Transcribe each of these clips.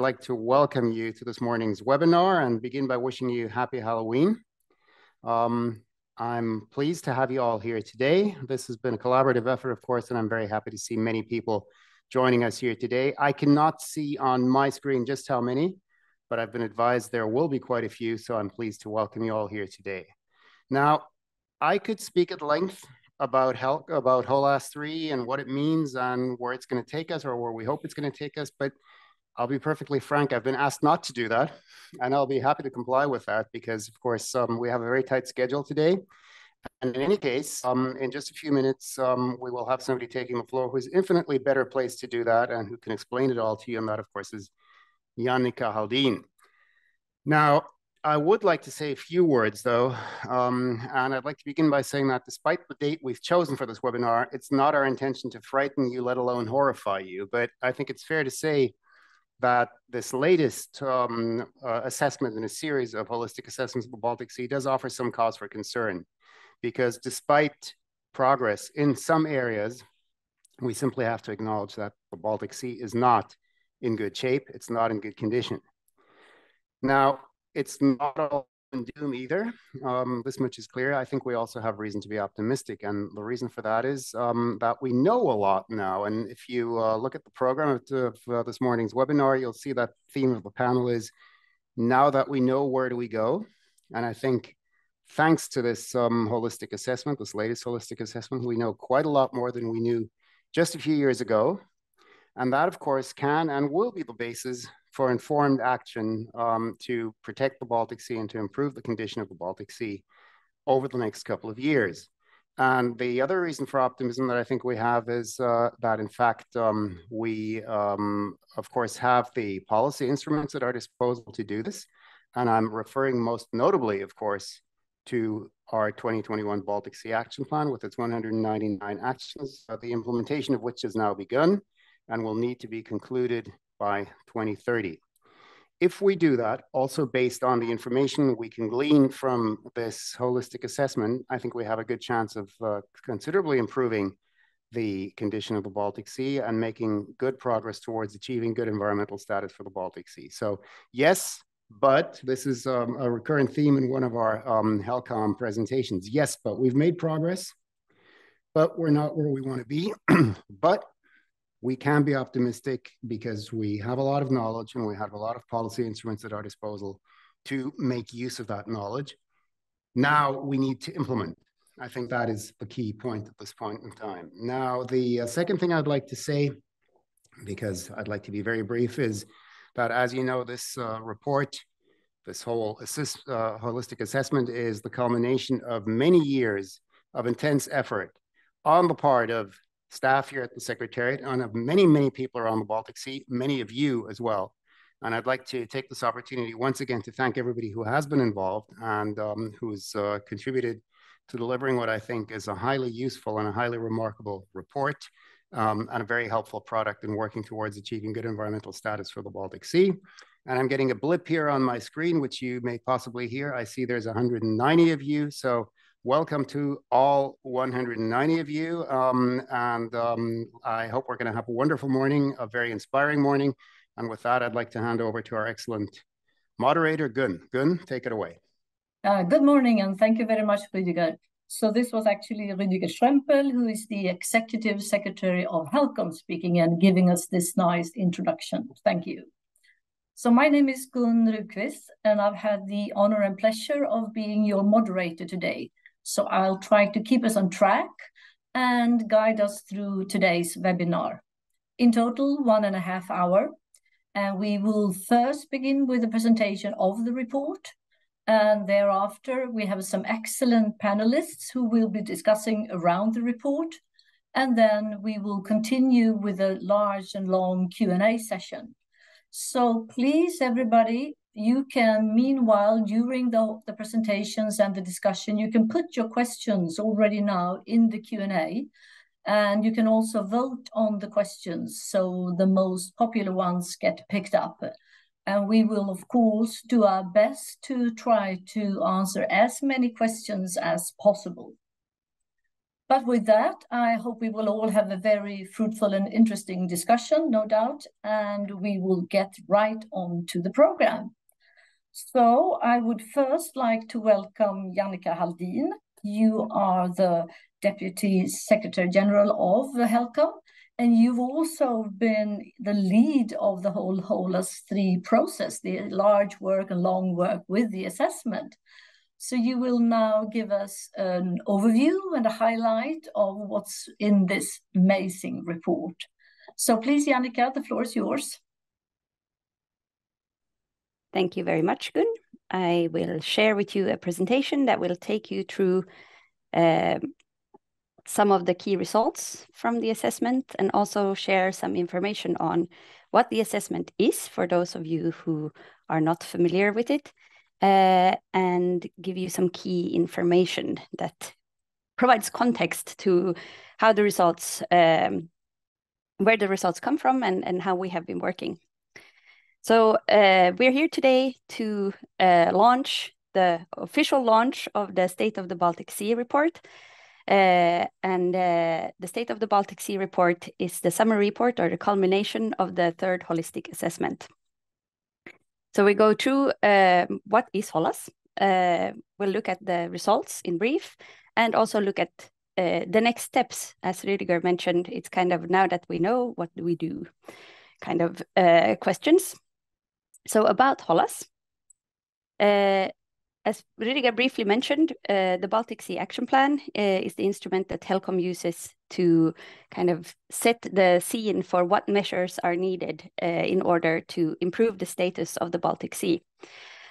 I'd like to welcome you to this morning's webinar and begin by wishing you happy Halloween. Um, I'm pleased to have you all here today. This has been a collaborative effort, of course, and I'm very happy to see many people joining us here today. I cannot see on my screen just how many, but I've been advised there will be quite a few, so I'm pleased to welcome you all here today. Now, I could speak at length about health, about HOLAS 3 and what it means and where it's going to take us or where we hope it's going to take us, but I'll be perfectly frank, I've been asked not to do that, and I'll be happy to comply with that because, of course, um, we have a very tight schedule today. And in any case, um, in just a few minutes, um, we will have somebody taking the floor who's infinitely better placed to do that and who can explain it all to you. And that, of course, is Jannica Haldin. Now, I would like to say a few words, though, um, and I'd like to begin by saying that despite the date we've chosen for this webinar, it's not our intention to frighten you, let alone horrify you. But I think it's fair to say that this latest um, uh, assessment in a series of holistic assessments of the Baltic Sea does offer some cause for concern, because despite progress in some areas, we simply have to acknowledge that the Baltic Sea is not in good shape. It's not in good condition. Now, it's not all doom either. Um, this much is clear. I think we also have reason to be optimistic. And the reason for that is um, that we know a lot now. And if you uh, look at the program of, of uh, this morning's webinar, you'll see that theme of the panel is now that we know where do we go. And I think thanks to this um, holistic assessment, this latest holistic assessment, we know quite a lot more than we knew just a few years ago. And that, of course, can and will be the basis for informed action um, to protect the Baltic Sea and to improve the condition of the Baltic Sea over the next couple of years. And the other reason for optimism that I think we have is uh, that, in fact, um, we, um, of course, have the policy instruments at our disposal to do this. And I'm referring most notably, of course, to our 2021 Baltic Sea Action Plan with its 199 actions, uh, the implementation of which has now begun and will need to be concluded by 2030. If we do that, also based on the information we can glean from this holistic assessment, I think we have a good chance of uh, considerably improving the condition of the Baltic Sea and making good progress towards achieving good environmental status for the Baltic Sea. So yes, but this is um, a recurrent theme in one of our um, HELCOM presentations. Yes, but we've made progress, but we're not where we want to be. but we can be optimistic because we have a lot of knowledge and we have a lot of policy instruments at our disposal to make use of that knowledge. Now we need to implement. I think that is the key point at this point in time. Now, the uh, second thing I'd like to say, because I'd like to be very brief, is that as you know, this uh, report, this whole assist, uh, holistic assessment is the culmination of many years of intense effort on the part of staff here at the Secretariat, and of many, many people around the Baltic Sea, many of you as well. And I'd like to take this opportunity once again to thank everybody who has been involved and um, who's uh, contributed to delivering what I think is a highly useful and a highly remarkable report um, and a very helpful product in working towards achieving good environmental status for the Baltic Sea. And I'm getting a blip here on my screen, which you may possibly hear. I see there's 190 of you. So welcome to all 190 of you. Um, and um, I hope we're going to have a wonderful morning, a very inspiring morning. And with that, I'd like to hand over to our excellent moderator, Gun. Gun, take it away. Uh, good morning, and thank you very much, Rüdiger. So this was actually Rüdiger Strempel, who is the Executive Secretary of HELCOM speaking and giving us this nice introduction. Thank you. So my name is Gun Rudqvist, and I've had the honor and pleasure of being your moderator today. So I'll try to keep us on track and guide us through today's webinar. In total, one and a half hour. And we will first begin with a presentation of the report. And thereafter, we have some excellent panelists who will be discussing around the report. And then we will continue with a large and long Q&A session. So please, everybody, you can, meanwhile, during the, the presentations and the discussion, you can put your questions already now in the Q&A. And you can also vote on the questions, so the most popular ones get picked up. And we will, of course, do our best to try to answer as many questions as possible. But with that, I hope we will all have a very fruitful and interesting discussion, no doubt, and we will get right on to the program. So I would first like to welcome Jannica Haldin. You are the Deputy Secretary General of HELCOM, and you've also been the lead of the whole HOLAS 3 process, the large work and long work with the assessment. So you will now give us an overview and a highlight of what's in this amazing report. So please, Jannica, the floor is yours. Thank you very much, Gun. I will share with you a presentation that will take you through uh, some of the key results from the assessment and also share some information on what the assessment is for those of you who are not familiar with it uh, and give you some key information that provides context to how the results, um, where the results come from and, and how we have been working. So uh, we're here today to uh, launch the official launch of the State of the Baltic Sea report. Uh, and uh, the State of the Baltic Sea report is the summary report or the culmination of the third holistic assessment. So we go through uh, what is HOLAS. Uh, we'll look at the results in brief and also look at uh, the next steps. As Rüdiger mentioned, it's kind of now that we know, what do we do? Kind of questions. So about HOLAS, uh, as Rüdiger briefly mentioned, uh, the Baltic Sea Action Plan uh, is the instrument that HELCOM uses to kind of set the scene for what measures are needed uh, in order to improve the status of the Baltic Sea.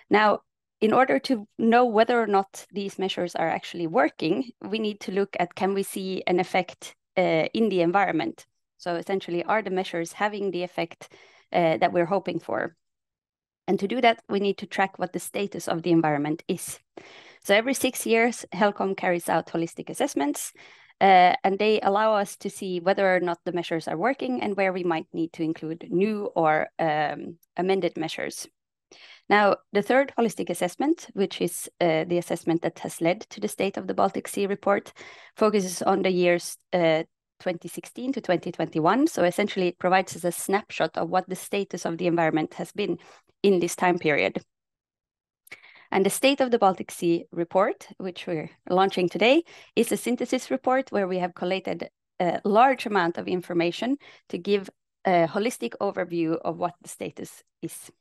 Now, in order to know whether or not these measures are actually working, we need to look at can we see an effect uh, in the environment? So essentially, are the measures having the effect uh, that we're hoping for? And to do that, we need to track what the status of the environment is. So every six years, HELCOM carries out holistic assessments, uh, and they allow us to see whether or not the measures are working and where we might need to include new or um, amended measures. Now, the third holistic assessment, which is uh, the assessment that has led to the State of the Baltic Sea report, focuses on the years uh, 2016 to 2021. So essentially, it provides us a snapshot of what the status of the environment has been in this time period. And the State of the Baltic Sea report, which we're launching today, is a synthesis report where we have collated a large amount of information to give a holistic overview of what the status is.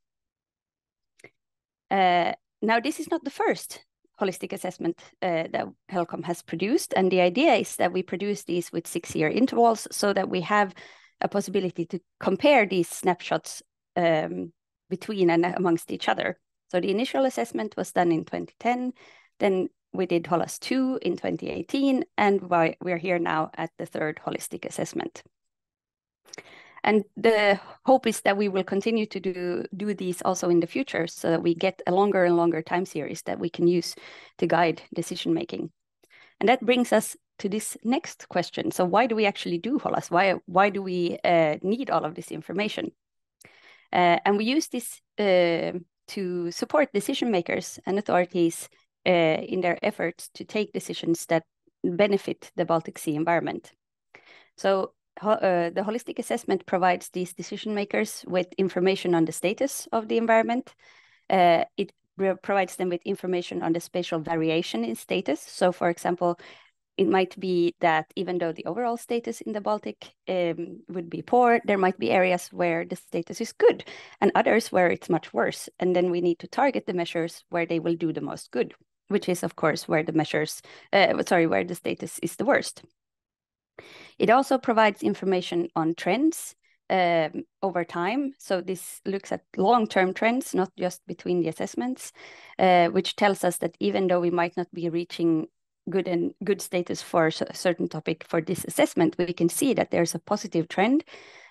Uh, now, this is not the first holistic assessment uh, that HELCOM has produced. And the idea is that we produce these with six-year intervals so that we have a possibility to compare these snapshots um, between and amongst each other. So the initial assessment was done in 2010, then we did HOLAS 2 in 2018, and we're here now at the third holistic assessment. And the hope is that we will continue to do, do these also in the future so that we get a longer and longer time series that we can use to guide decision making. And that brings us to this next question. So why do we actually do HOLAS? Why, why do we uh, need all of this information? Uh, and we use this uh, to support decision makers and authorities uh, in their efforts to take decisions that benefit the Baltic Sea environment. So uh, the holistic assessment provides these decision makers with information on the status of the environment. Uh, it provides them with information on the spatial variation in status. So, for example, it might be that even though the overall status in the Baltic um, would be poor, there might be areas where the status is good and others where it's much worse. And then we need to target the measures where they will do the most good, which is, of course, where the measures, uh, sorry, where the status is the worst. It also provides information on trends um, over time. So this looks at long-term trends, not just between the assessments, uh, which tells us that even though we might not be reaching good and good status for a certain topic for this assessment, we can see that there's a positive trend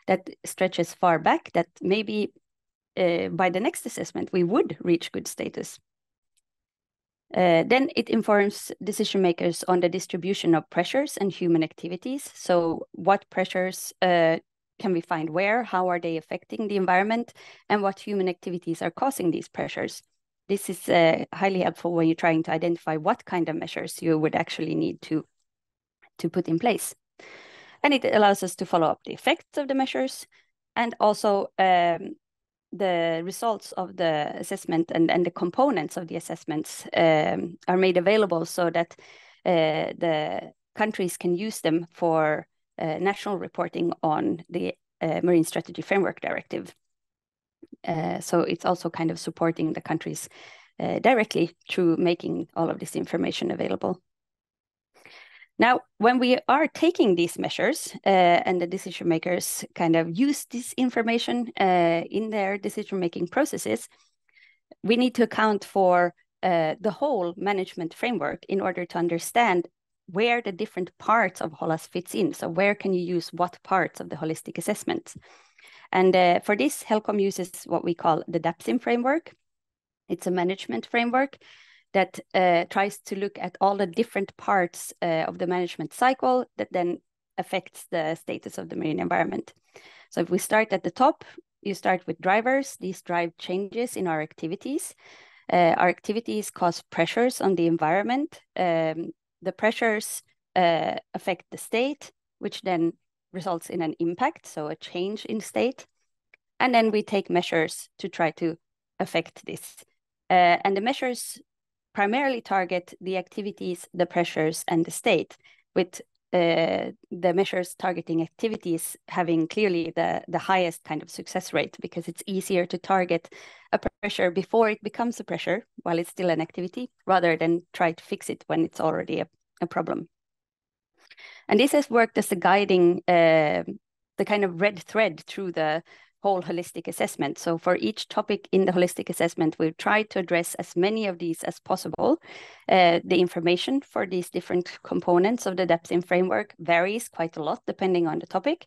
that stretches far back that maybe uh, by the next assessment we would reach good status. Uh, then it informs decision makers on the distribution of pressures and human activities. So what pressures uh, can we find where, how are they affecting the environment, and what human activities are causing these pressures. This is uh, highly helpful when you're trying to identify what kind of measures you would actually need to to put in place. And it allows us to follow up the effects of the measures and also um, the results of the assessment and, and the components of the assessments um, are made available so that uh, the countries can use them for uh, national reporting on the uh, Marine Strategy Framework Directive. Uh, so it's also kind of supporting the countries uh, directly through making all of this information available. Now, when we are taking these measures uh, and the decision makers kind of use this information uh, in their decision making processes, we need to account for uh, the whole management framework in order to understand where the different parts of HOLAS fits in. So where can you use what parts of the holistic assessment? And uh, for this, HELCOM uses what we call the DAPSIM framework. It's a management framework that uh, tries to look at all the different parts uh, of the management cycle that then affects the status of the marine environment. So if we start at the top, you start with drivers. These drive changes in our activities. Uh, our activities cause pressures on the environment. Um, the pressures uh, affect the state, which then results in an impact, so a change in state. And then we take measures to try to affect this. Uh, and the measures primarily target the activities, the pressures, and the state, with uh, the measures targeting activities having clearly the, the highest kind of success rate because it's easier to target a pressure before it becomes a pressure while it's still an activity rather than try to fix it when it's already a, a problem. And this has worked as a guiding, uh, the kind of red thread through the whole holistic assessment. So for each topic in the holistic assessment, we've tried to address as many of these as possible. Uh, the information for these different components of the DAPSIM framework varies quite a lot depending on the topic.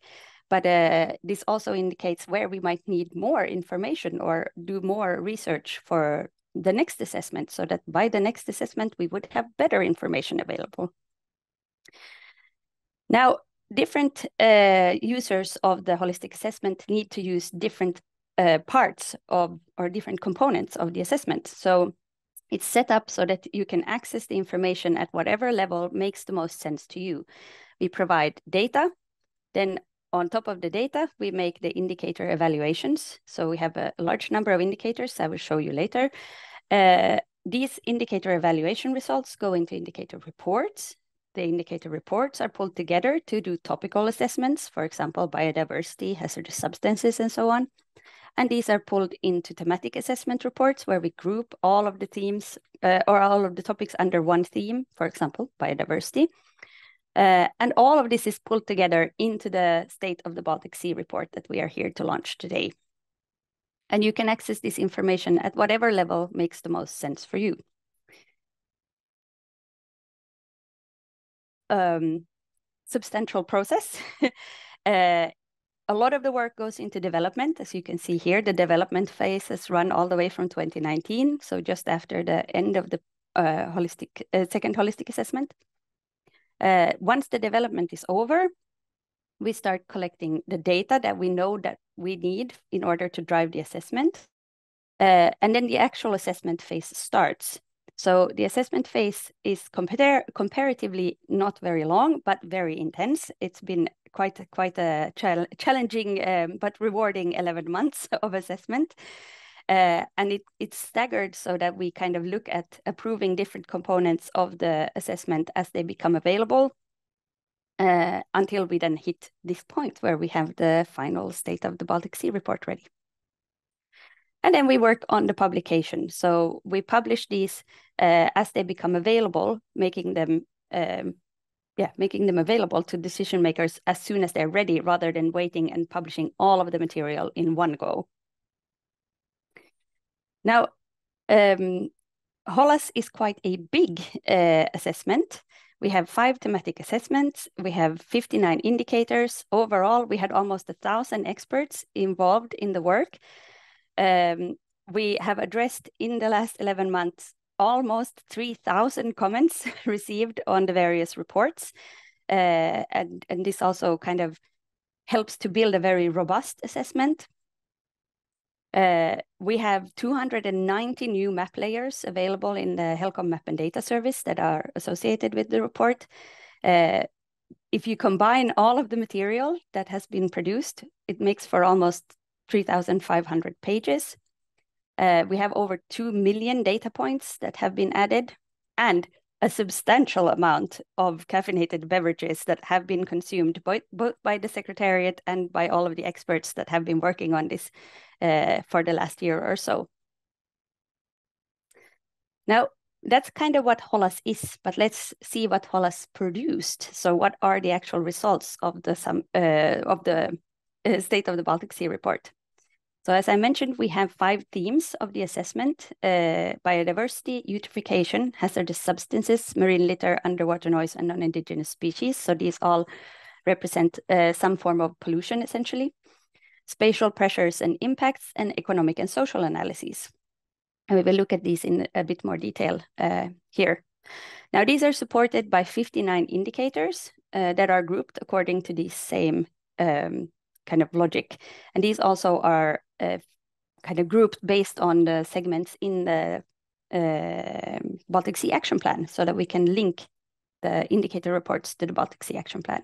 But uh, this also indicates where we might need more information or do more research for the next assessment so that by the next assessment, we would have better information available. Now, different uh, users of the holistic assessment need to use different uh, parts of or different components of the assessment. So it's set up so that you can access the information at whatever level makes the most sense to you. We provide data, then on top of the data, we make the indicator evaluations. So we have a large number of indicators I will show you later. Uh, these indicator evaluation results go into indicator reports the indicator reports are pulled together to do topical assessments, for example, biodiversity, hazardous substances, and so on. And these are pulled into thematic assessment reports where we group all of the themes uh, or all of the topics under one theme, for example, biodiversity. Uh, and all of this is pulled together into the State of the Baltic Sea report that we are here to launch today. And you can access this information at whatever level makes the most sense for you. Um, substantial process. uh, a lot of the work goes into development. As you can see here, the development phase has run all the way from 2019, so just after the end of the uh, holistic uh, second holistic assessment. Uh, once the development is over, we start collecting the data that we know that we need in order to drive the assessment. Uh, and then the actual assessment phase starts. So the assessment phase is compar comparatively not very long, but very intense. It's been quite quite a challenging um, but rewarding 11 months of assessment. Uh, and it, it's staggered so that we kind of look at approving different components of the assessment as they become available uh, until we then hit this point where we have the final state of the Baltic Sea report ready. And then we work on the publication. So we publish these uh, as they become available, making them um, yeah, making them available to decision makers as soon as they're ready, rather than waiting and publishing all of the material in one go. Now, um, HOLAS is quite a big uh, assessment. We have five thematic assessments. We have 59 indicators. Overall, we had almost a thousand experts involved in the work. Um, we have addressed in the last 11 months almost 3,000 comments received on the various reports. Uh, and, and this also kind of helps to build a very robust assessment. Uh, we have 290 new map layers available in the HELCOM Map and Data Service that are associated with the report. Uh, if you combine all of the material that has been produced, it makes for almost 3,500 pages. Uh, we have over 2 million data points that have been added and a substantial amount of caffeinated beverages that have been consumed both, both by the Secretariat and by all of the experts that have been working on this uh, for the last year or so. Now, that's kind of what HOLAS is, but let's see what HOLAS produced. So what are the actual results of the, some, uh, of the uh, State of the Baltic Sea report? So as I mentioned, we have five themes of the assessment, uh, biodiversity, eutrophication, hazardous substances, marine litter, underwater noise, and non-indigenous species. So these all represent uh, some form of pollution, essentially. Spatial pressures and impacts, and economic and social analyses. And we will look at these in a bit more detail uh, here. Now, these are supported by 59 indicators uh, that are grouped according to the same um, kind of logic. And these also are uh, kind of grouped based on the segments in the uh, Baltic Sea Action Plan so that we can link the indicator reports to the Baltic Sea Action Plan.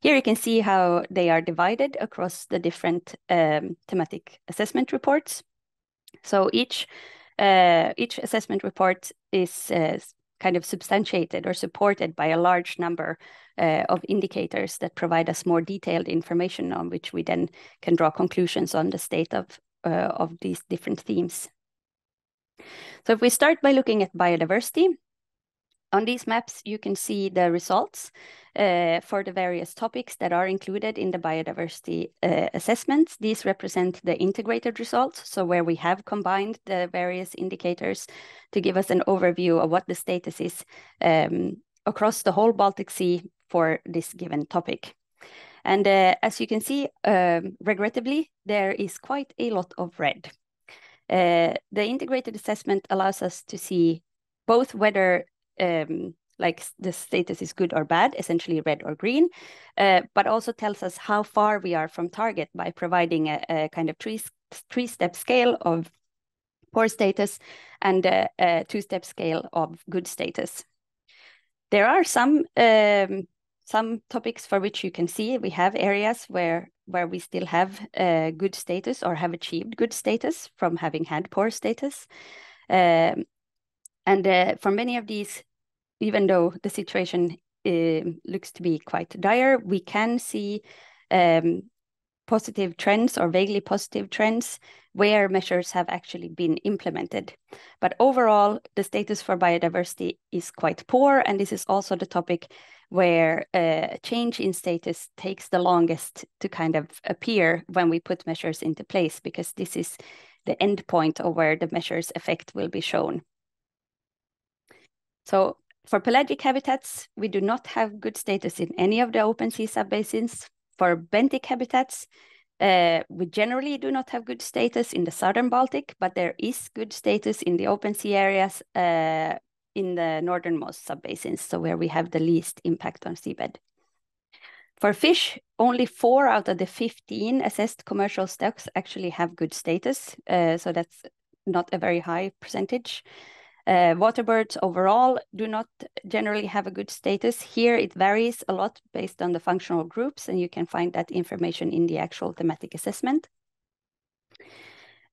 Here you can see how they are divided across the different um, thematic assessment reports. So each uh, each assessment report is uh, kind of substantiated or supported by a large number uh, of indicators that provide us more detailed information on which we then can draw conclusions on the state of, uh, of these different themes. So if we start by looking at biodiversity, on these maps, you can see the results uh, for the various topics that are included in the biodiversity uh, assessments. These represent the integrated results, so where we have combined the various indicators to give us an overview of what the status is um, across the whole Baltic Sea for this given topic. And uh, as you can see, um, regrettably, there is quite a lot of red. Uh, the integrated assessment allows us to see both whether um, like the status is good or bad, essentially red or green, uh, but also tells us how far we are from target by providing a, a kind of three, three step scale of poor status and a, a two step scale of good status. There are some um, some topics for which you can see we have areas where where we still have uh, good status or have achieved good status from having had poor status. Um, and uh, for many of these even though the situation uh, looks to be quite dire, we can see um, positive trends or vaguely positive trends where measures have actually been implemented. But overall, the status for biodiversity is quite poor, and this is also the topic where uh, change in status takes the longest to kind of appear when we put measures into place, because this is the end point of where the measures effect will be shown. So for pelagic habitats, we do not have good status in any of the open sea subbasins. For benthic habitats, uh, we generally do not have good status in the southern Baltic, but there is good status in the open sea areas uh, in the northernmost subbasins, so where we have the least impact on seabed. For fish, only four out of the 15 assessed commercial stocks actually have good status, uh, so that's not a very high percentage. Uh, waterbirds overall do not generally have a good status. Here it varies a lot based on the functional groups, and you can find that information in the actual thematic assessment.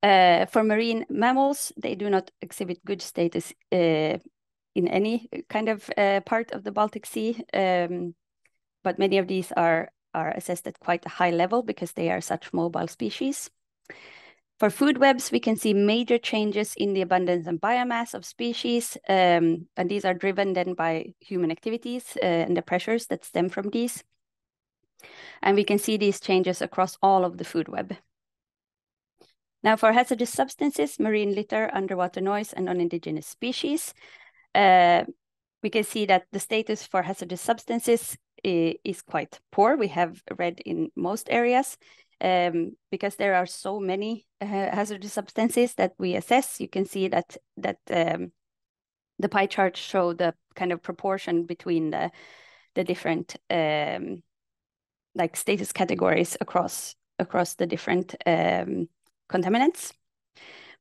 Uh, for marine mammals, they do not exhibit good status uh, in any kind of uh, part of the Baltic Sea, um, but many of these are, are assessed at quite a high level because they are such mobile species. For food webs, we can see major changes in the abundance and biomass of species, um, and these are driven then by human activities uh, and the pressures that stem from these. And we can see these changes across all of the food web. Now for hazardous substances, marine litter, underwater noise, and non-indigenous species, uh, we can see that the status for hazardous substances is quite poor. We have red in most areas um, because there are so many uh, hazardous substances that we assess. You can see that that um, the pie chart show the kind of proportion between the the different um, like status categories across across the different um, contaminants.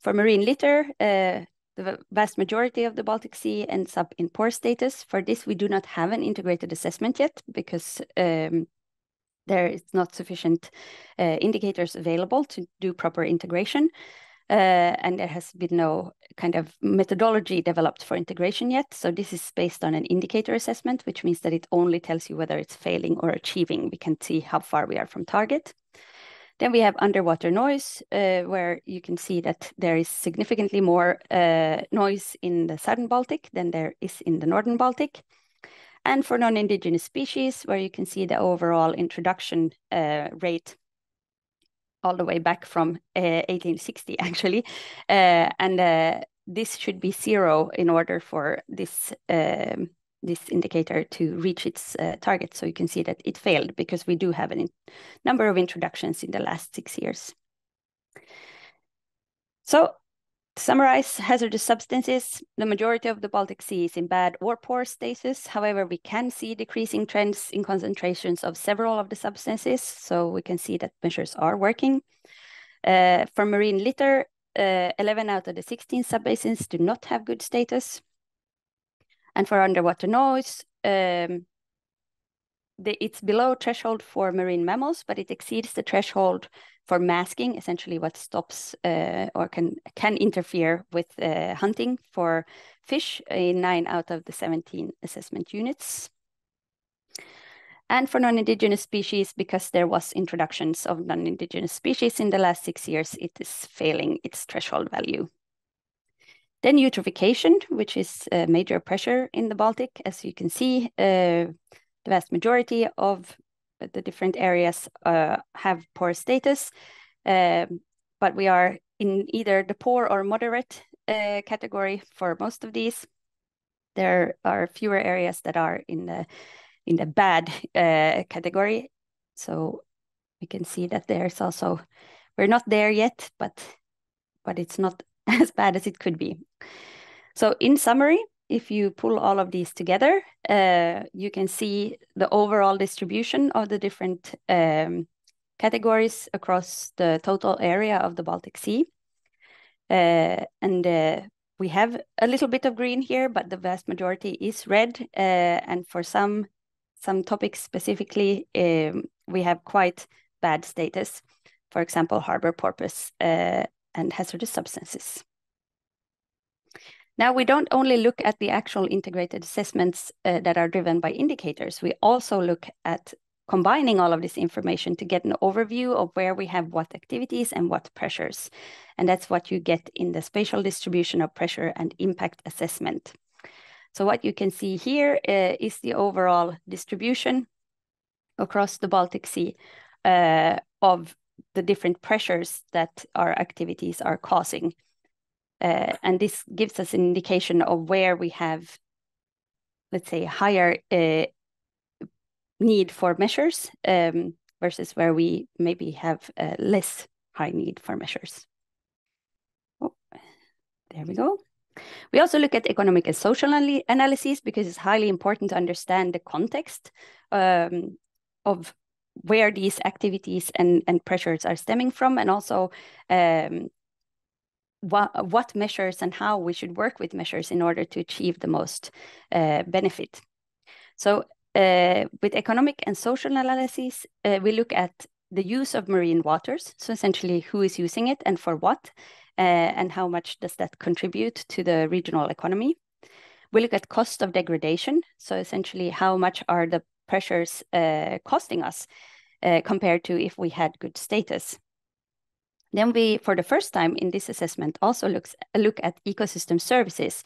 For marine litter, uh, the vast majority of the Baltic Sea ends up in poor status. For this, we do not have an integrated assessment yet because um, there is not sufficient uh, indicators available to do proper integration. Uh, and there has been no kind of methodology developed for integration yet. So this is based on an indicator assessment, which means that it only tells you whether it's failing or achieving. We can see how far we are from target. Then we have underwater noise, uh, where you can see that there is significantly more uh, noise in the southern Baltic than there is in the northern Baltic. And for non-indigenous species, where you can see the overall introduction uh, rate all the way back from 1860, uh, actually. Uh, and uh, this should be zero in order for this um, this indicator to reach its uh, target. So you can see that it failed because we do have a number of introductions in the last six years. So to summarize hazardous substances, the majority of the Baltic Sea is in bad or poor status. However, we can see decreasing trends in concentrations of several of the substances. So we can see that measures are working. Uh, for marine litter, uh, 11 out of the 16 subbasins do not have good status. And for underwater noise, um, the, it's below threshold for marine mammals, but it exceeds the threshold for masking, essentially what stops uh, or can can interfere with uh, hunting for fish in nine out of the 17 assessment units. And for non-indigenous species, because there was introductions of non-indigenous species in the last six years, it is failing its threshold value. Then eutrophication, which is a major pressure in the Baltic. As you can see, uh, the vast majority of the different areas uh, have poor status, um, but we are in either the poor or moderate uh, category for most of these. There are fewer areas that are in the in the bad uh, category. So we can see that there's also we're not there yet, but but it's not as bad as it could be. So in summary, if you pull all of these together, uh, you can see the overall distribution of the different um, categories across the total area of the Baltic Sea. Uh, and uh, we have a little bit of green here, but the vast majority is red. Uh, and for some, some topics specifically, um, we have quite bad status. For example, harbor porpoise uh, and hazardous substances. Now, we don't only look at the actual integrated assessments uh, that are driven by indicators, we also look at combining all of this information to get an overview of where we have what activities and what pressures. And that's what you get in the spatial distribution of pressure and impact assessment. So what you can see here uh, is the overall distribution across the Baltic Sea uh, of the different pressures that our activities are causing. Uh, and this gives us an indication of where we have, let's say, higher uh, need for measures um, versus where we maybe have less high need for measures. Oh, there we go. We also look at economic and social analyses because it's highly important to understand the context um, of where these activities and, and pressures are stemming from and also um, what, what measures and how we should work with measures in order to achieve the most uh, benefit. So uh, with economic and social analyses, uh, we look at the use of marine waters. So essentially who is using it and for what, uh, and how much does that contribute to the regional economy. We look at cost of degradation. So essentially how much are the pressures uh, costing us uh, compared to if we had good status. Then we, for the first time in this assessment, also looks look at ecosystem services.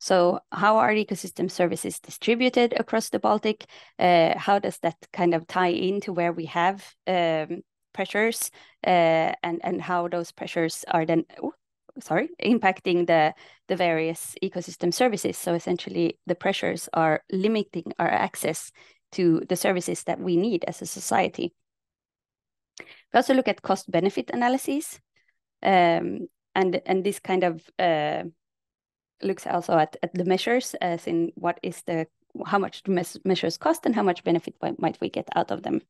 So how are ecosystem services distributed across the Baltic? Uh, how does that kind of tie into where we have um, pressures uh, and, and how those pressures are then, oh, sorry, impacting the, the various ecosystem services. So essentially the pressures are limiting our access to the services that we need as a society. We also look at cost benefit analyses. Um, and, and this kind of uh, looks also at, at the measures as in what is the how much the measures cost and how much benefit might we get out of them.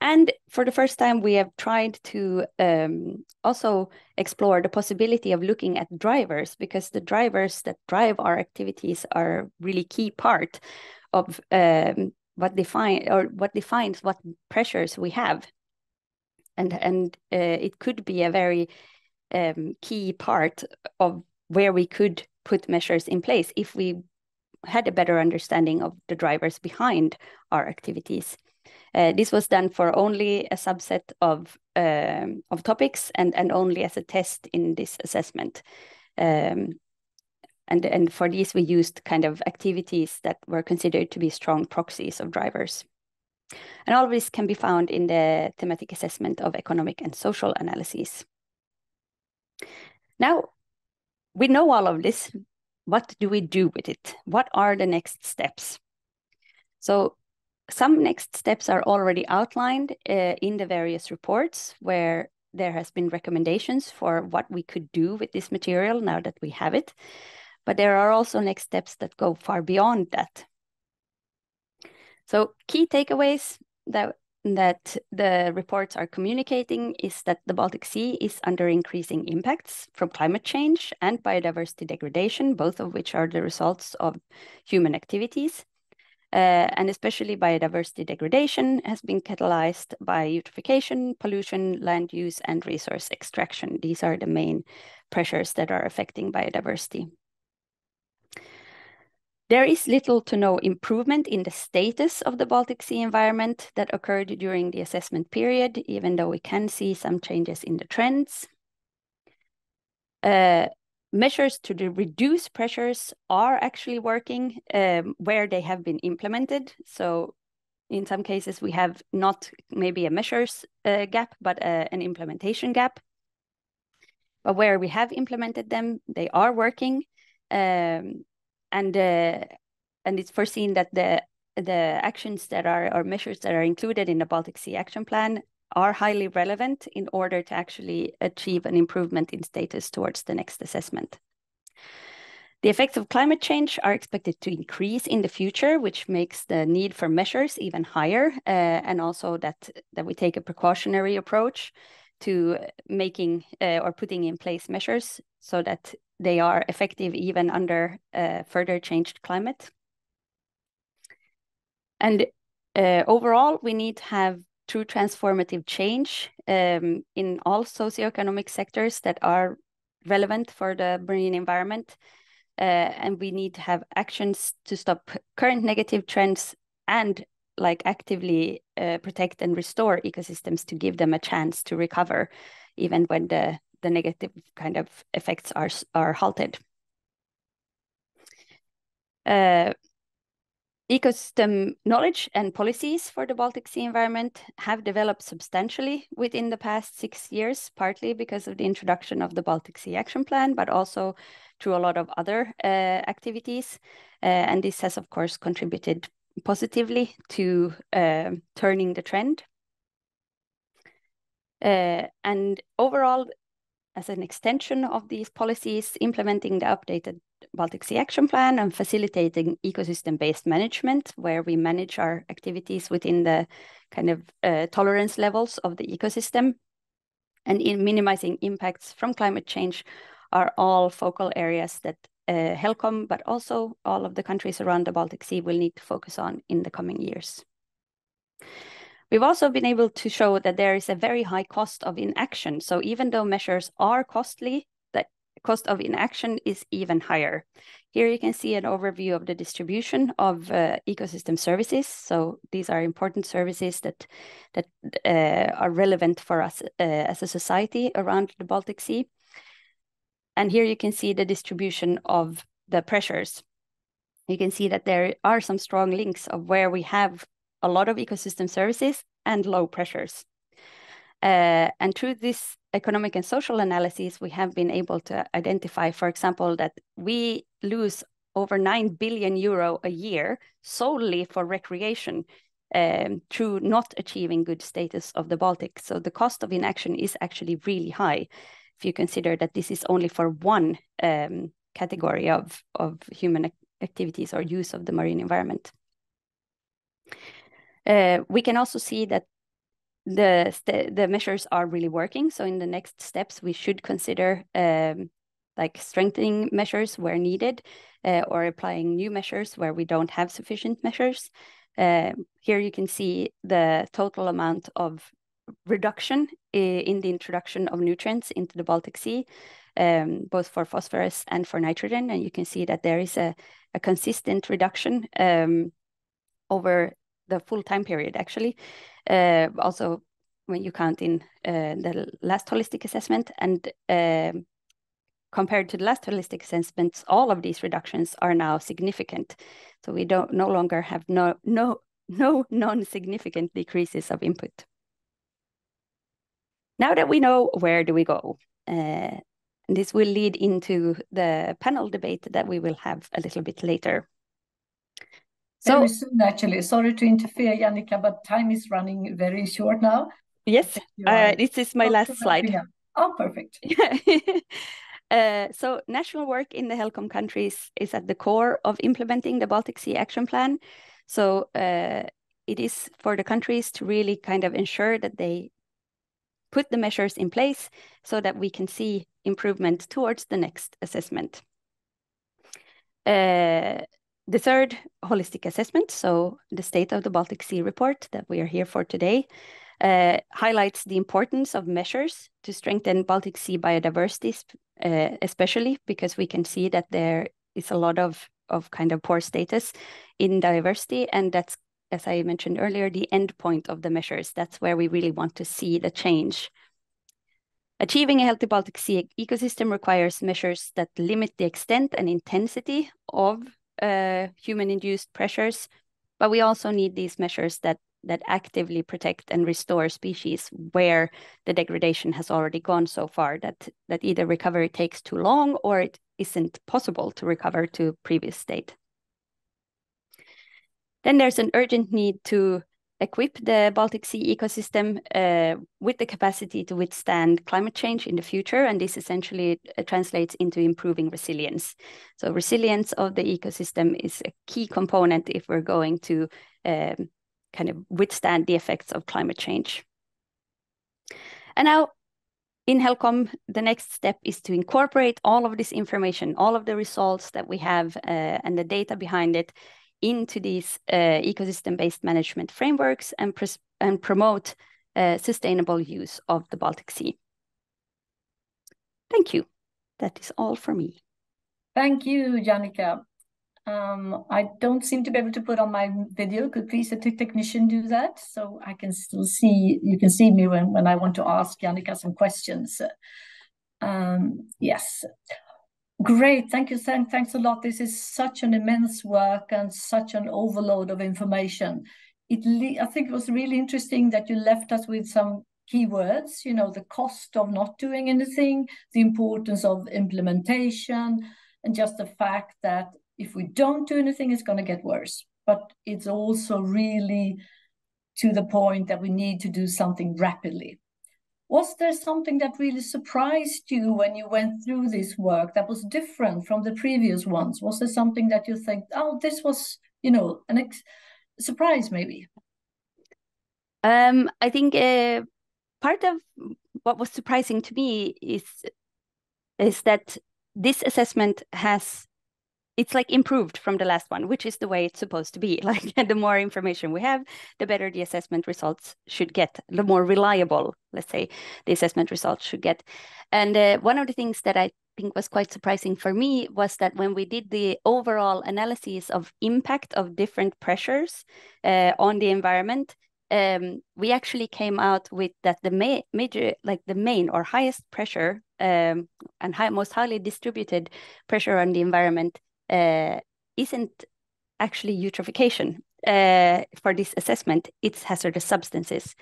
And for the first time, we have tried to um, also explore the possibility of looking at drivers because the drivers that drive our activities are really key part of um, what define or what defines what pressures we have. And, and uh, it could be a very um, key part of where we could put measures in place if we had a better understanding of the drivers behind our activities. Uh, this was done for only a subset of um, of topics and and only as a test in this assessment. Um, and and for these we used kind of activities that were considered to be strong proxies of drivers. And all of this can be found in the thematic assessment of economic and social analyses. Now, we know all of this. What do we do with it? What are the next steps? So some next steps are already outlined uh, in the various reports where there has been recommendations for what we could do with this material now that we have it. But there are also next steps that go far beyond that. So key takeaways that that the reports are communicating is that the Baltic Sea is under increasing impacts from climate change and biodiversity degradation, both of which are the results of human activities. Uh, and especially biodiversity degradation has been catalyzed by eutrophication, pollution, land use, and resource extraction. These are the main pressures that are affecting biodiversity. There is little to no improvement in the status of the Baltic Sea environment that occurred during the assessment period, even though we can see some changes in the trends. Uh, measures to reduce pressures are actually working um, where they have been implemented. So in some cases, we have not maybe a measures uh, gap, but uh, an implementation gap. But where we have implemented them, they are working. Um, and uh, and it's foreseen that the the actions that are or measures that are included in the Baltic Sea Action Plan are highly relevant in order to actually achieve an improvement in status towards the next assessment. The effects of climate change are expected to increase in the future, which makes the need for measures even higher, uh, and also that, that we take a precautionary approach to making uh, or putting in place measures so that they are effective even under uh, further changed climate. And uh, overall, we need to have true transformative change um, in all socioeconomic sectors that are relevant for the marine environment. Uh, and we need to have actions to stop current negative trends and like actively uh, protect and restore ecosystems to give them a chance to recover even when the the negative kind of effects are, are halted. Uh, ecosystem knowledge and policies for the Baltic Sea environment have developed substantially within the past six years, partly because of the introduction of the Baltic Sea Action Plan, but also through a lot of other uh, activities. Uh, and this has, of course, contributed positively to uh, turning the trend. Uh, and overall, as an extension of these policies, implementing the updated Baltic Sea Action Plan and facilitating ecosystem-based management, where we manage our activities within the kind of uh, tolerance levels of the ecosystem, and in minimizing impacts from climate change are all focal areas that uh, HELCOM, but also all of the countries around the Baltic Sea will need to focus on in the coming years. We've also been able to show that there is a very high cost of inaction. So even though measures are costly, the cost of inaction is even higher. Here you can see an overview of the distribution of uh, ecosystem services. So these are important services that that uh, are relevant for us uh, as a society around the Baltic Sea. And here you can see the distribution of the pressures. You can see that there are some strong links of where we have a lot of ecosystem services and low pressures. Uh, and through this economic and social analysis, we have been able to identify, for example, that we lose over 9 billion euro a year solely for recreation um, through not achieving good status of the Baltic. So the cost of inaction is actually really high if you consider that this is only for one um, category of, of human activities or use of the marine environment. Uh, we can also see that the the measures are really working. So in the next steps, we should consider um, like strengthening measures where needed, uh, or applying new measures where we don't have sufficient measures. Uh, here you can see the total amount of reduction in the introduction of nutrients into the Baltic Sea, um, both for phosphorus and for nitrogen. And you can see that there is a, a consistent reduction um, over the full time period, actually. Uh, also, when you count in uh, the last holistic assessment and um, compared to the last holistic assessments, all of these reductions are now significant. So we don't no longer have no no no non-significant decreases of input. Now that we know where do we go, uh, this will lead into the panel debate that we will have a little bit later. So, very soon, actually. Sorry to interfere, Jannica, but time is running very short now. Yes, uh, this is my last slide. Oh, perfect. uh, so national work in the HELCOM countries is at the core of implementing the Baltic Sea Action Plan. So uh, it is for the countries to really kind of ensure that they put the measures in place so that we can see improvement towards the next assessment. Uh, the third holistic assessment, so the State of the Baltic Sea report that we are here for today, uh, highlights the importance of measures to strengthen Baltic Sea biodiversity, uh, especially because we can see that there is a lot of, of kind of poor status in diversity, and that's, as I mentioned earlier, the end point of the measures. That's where we really want to see the change. Achieving a healthy Baltic Sea ecosystem requires measures that limit the extent and intensity of uh, human-induced pressures, but we also need these measures that that actively protect and restore species where the degradation has already gone so far that that either recovery takes too long or it isn't possible to recover to previous state. Then there's an urgent need to equip the Baltic Sea ecosystem uh, with the capacity to withstand climate change in the future. And this essentially uh, translates into improving resilience. So resilience of the ecosystem is a key component if we're going to um, kind of withstand the effects of climate change. And now in HELCOM, the next step is to incorporate all of this information, all of the results that we have uh, and the data behind it into these uh, ecosystem-based management frameworks and, and promote uh, sustainable use of the Baltic Sea. Thank you. That is all for me. Thank you, Jannica. Um, I don't seem to be able to put on my video. Could please the technician do that so I can still see, you can see me when, when I want to ask Jannica some questions. Um, yes. Great, thank you, thanks a lot. This is such an immense work and such an overload of information. It, I think it was really interesting that you left us with some keywords, you know, the cost of not doing anything, the importance of implementation, and just the fact that if we don't do anything, it's going to get worse. But it's also really to the point that we need to do something rapidly. Was there something that really surprised you when you went through this work that was different from the previous ones? Was there something that you think, oh, this was, you know, an ex- surprise maybe? Um, I think uh, part of what was surprising to me is is that this assessment has it's like improved from the last one, which is the way it's supposed to be. Like the more information we have, the better the assessment results should get, the more reliable, let's say, the assessment results should get. And uh, one of the things that I think was quite surprising for me was that when we did the overall analysis of impact of different pressures uh, on the environment, um, we actually came out with that the ma major, like the main or highest pressure um, and high, most highly distributed pressure on the environment isn't actually eutrophication uh, for this assessment, it's hazardous substances.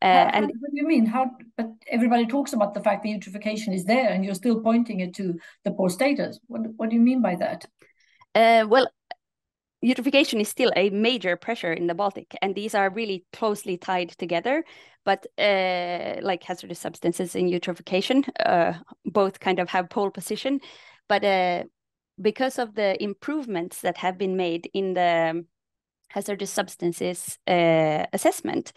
Uh, and what do you mean? How? But everybody talks about the fact that eutrophication is there, and you're still pointing it to the poor status. What What do you mean by that? Uh, well, eutrophication is still a major pressure in the Baltic, and these are really closely tied together. But uh, like hazardous substances and eutrophication, uh, both kind of have pole position. But uh, because of the improvements that have been made in the hazardous substances uh, assessment,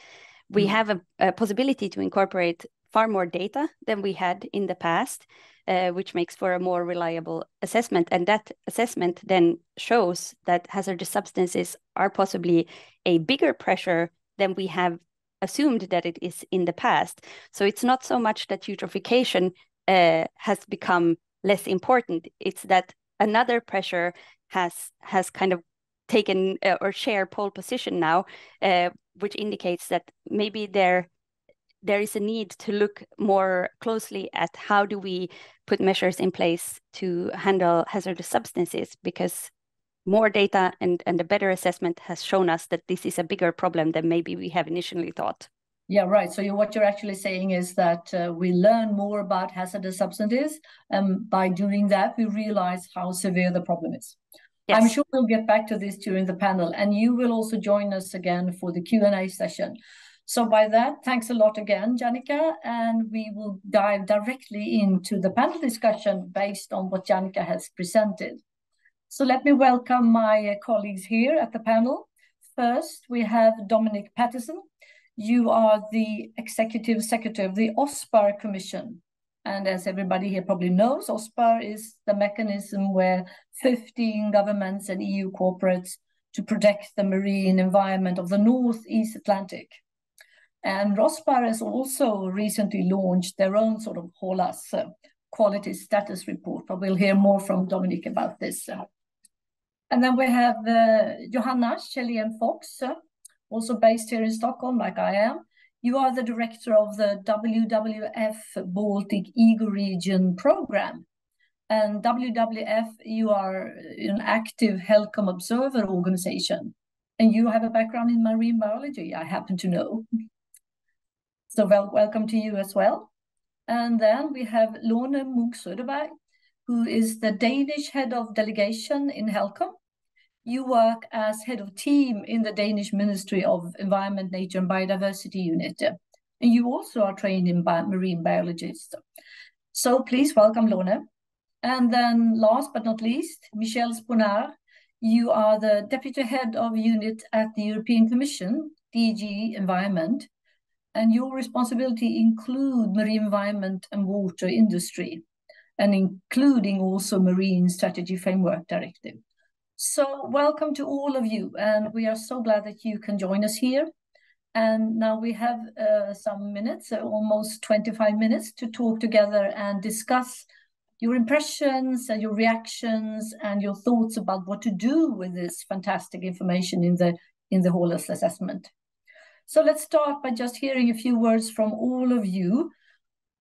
We mm. have a, a, possibility to incorporate far more data than we had in the past, uh, which makes for a more reliable assessment. And that assessment then shows that hazardous substances are possibly a bigger pressure than we have assumed that it is in the past. So it's not so much that eutrophication uh, has become less important. It's that another pressure has has kind of taken uh, or share pole position now, uh, which indicates that maybe there there is a need to look more closely at how do we put measures in place to handle hazardous substances because more data and, and a better assessment has shown us that this is a bigger problem than maybe we have initially thought. Yeah, right. So you, what you're actually saying is that uh, we learn more about hazardous substances, and by doing that, we realize how severe the problem is. Yes. I'm sure we'll get back to this during the panel, and you will also join us again for the Q&A session. So by that, thanks a lot again, Jannica, and we will dive directly into the panel discussion based on what Jannica has presented. So let me welcome my uh, colleagues here at the panel. First, we have Dominic Pattinson. You are the Executive Secretary of the OSPAR Commission. And as everybody here probably knows, OSPAR is the mechanism where 15 governments and EU corporates to protect the marine environment of the Northeast Atlantic. And OSPAR has also recently launched their own sort of HOLAS uh, quality status report, but we'll hear more from Dominic about this. Uh. And then we have uh, Johanna and Fox, uh, also based here in Stockholm, like I am. You are the director of the WWF Baltic Ecoregion program. And WWF, you are an active HELCOM observer organization. And you have a background in marine biology, I happen to know. So well, welcome to you as well. And then we have Lone Munch Söderberg, who is the Danish head of delegation in HELCOM you work as head of team in the Danish Ministry of Environment, Nature and Biodiversity Unit. And you also are trained in bi marine biologist. So please welcome Lone. And then last but not least, Michel Sponar. You are the deputy head of unit at the European Commission, DG Environment. And your responsibility include marine environment and water industry, and including also Marine Strategy Framework Directive. So welcome to all of you, and we are so glad that you can join us here. And now we have uh, some minutes, uh, almost 25 minutes, to talk together and discuss your impressions and your reactions and your thoughts about what to do with this fantastic information in the in the HOLAS assessment. So let's start by just hearing a few words from all of you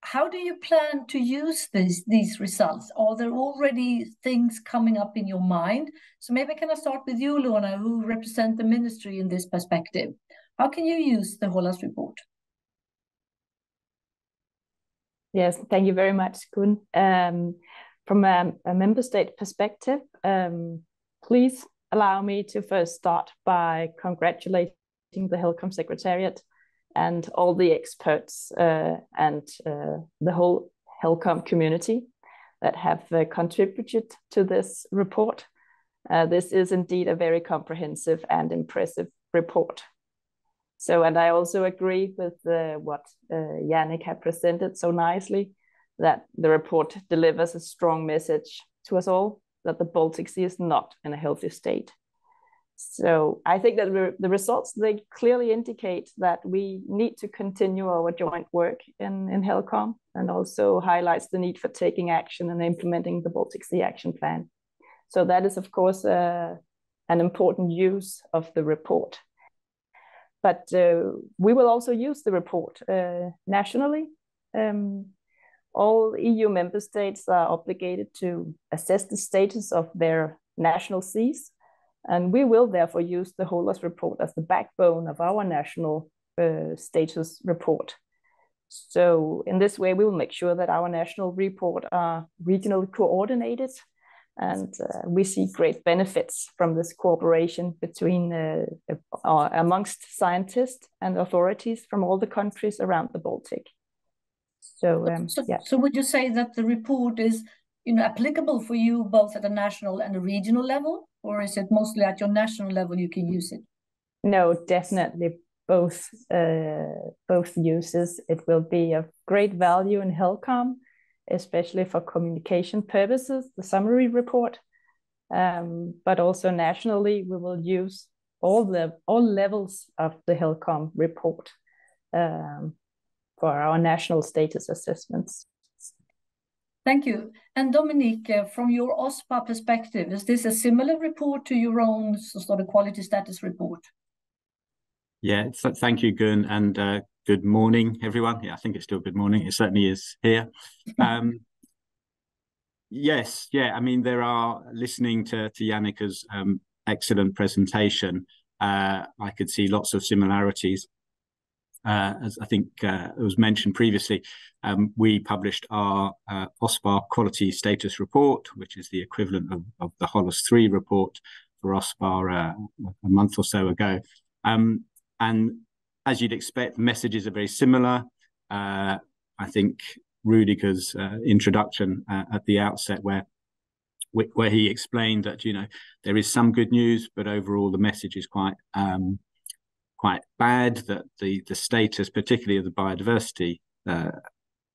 how do you plan to use these these results? Are there already things coming up in your mind? So maybe can I start with you, Lone, who represent the ministry in this perspective? How can you use the HOLAS report? Yes, thank you very much, Gun. Um, from a, a, member state perspective, um, please allow me to first start by congratulating the HELCOM Secretariat and all the experts uh, and uh, the whole HELCOM community that have uh, contributed to this report. Uh, this is indeed a very comprehensive and impressive report. So, and I also agree with uh, what uh, Yannick had presented so nicely, that the report delivers a strong message to us all that the Baltic Sea is not in a healthy state. So I think that the results, they clearly indicate that we need to continue our joint work in, in HELCOM and also highlights the need for taking action and implementing the Baltic Sea Action Plan. So that is, of course, uh, an important use of the report. But uh, we will also use the report uh, nationally. Um, all EU member states are obligated to assess the status of their national seas and we will therefore use the HOLAS report as the backbone of our national uh, status report. So in this way, we will make sure that our national report are regionally coordinated and uh, we see great benefits from this cooperation between uh, uh, amongst scientists and authorities from all the countries around the Baltic. So, um, so, yeah. so would you say that the report is you know, applicable for you both at a national and a regional level? Or is it mostly at your national level you can use it? No, definitely both uh, both uses. It will be of great value in HELCOM, especially for communication purposes, the summary report. Um, but also nationally, we will use all the all levels of the HELCOM report um, for our national status assessments. Thank you. And Dominic, uh, from your OSPAR perspective, is this a similar report to your own sort of quality status report? Yeah, th thank you, Gun, and uh, good morning, everyone. Yeah, I think it's still good morning. It certainly is here. Um, yes, yeah, I mean, there are, listening to, to Jannica's um, excellent presentation, uh, I could see lots of similarities uh, as I think uh, it was mentioned previously, um, we published our uh, OSPAR quality status report, which is the equivalent of, of the HOLAS 3 report for OSPAR uh, a month or so ago. Um, and as you'd expect, messages are very similar. Uh, I think Rüdiger's uh, introduction at the outset, where where he explained that you know there is some good news, but overall the message is quite um, quite bad that the the status, particularly of the biodiversity uh,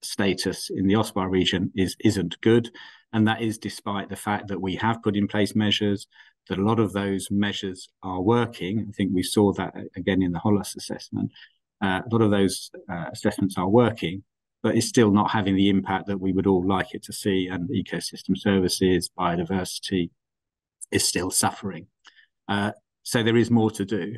status in the OSPAR region, is isn't good, and that is despite the fact that we have put in place measures. That a lot of those measures are working. I think we saw that again in the HOLAS assessment. Uh, a lot of those uh, assessments are working, but it's still not having the impact that we would all like it to see. And ecosystem services, biodiversity is still suffering. Uh, so there is more to do.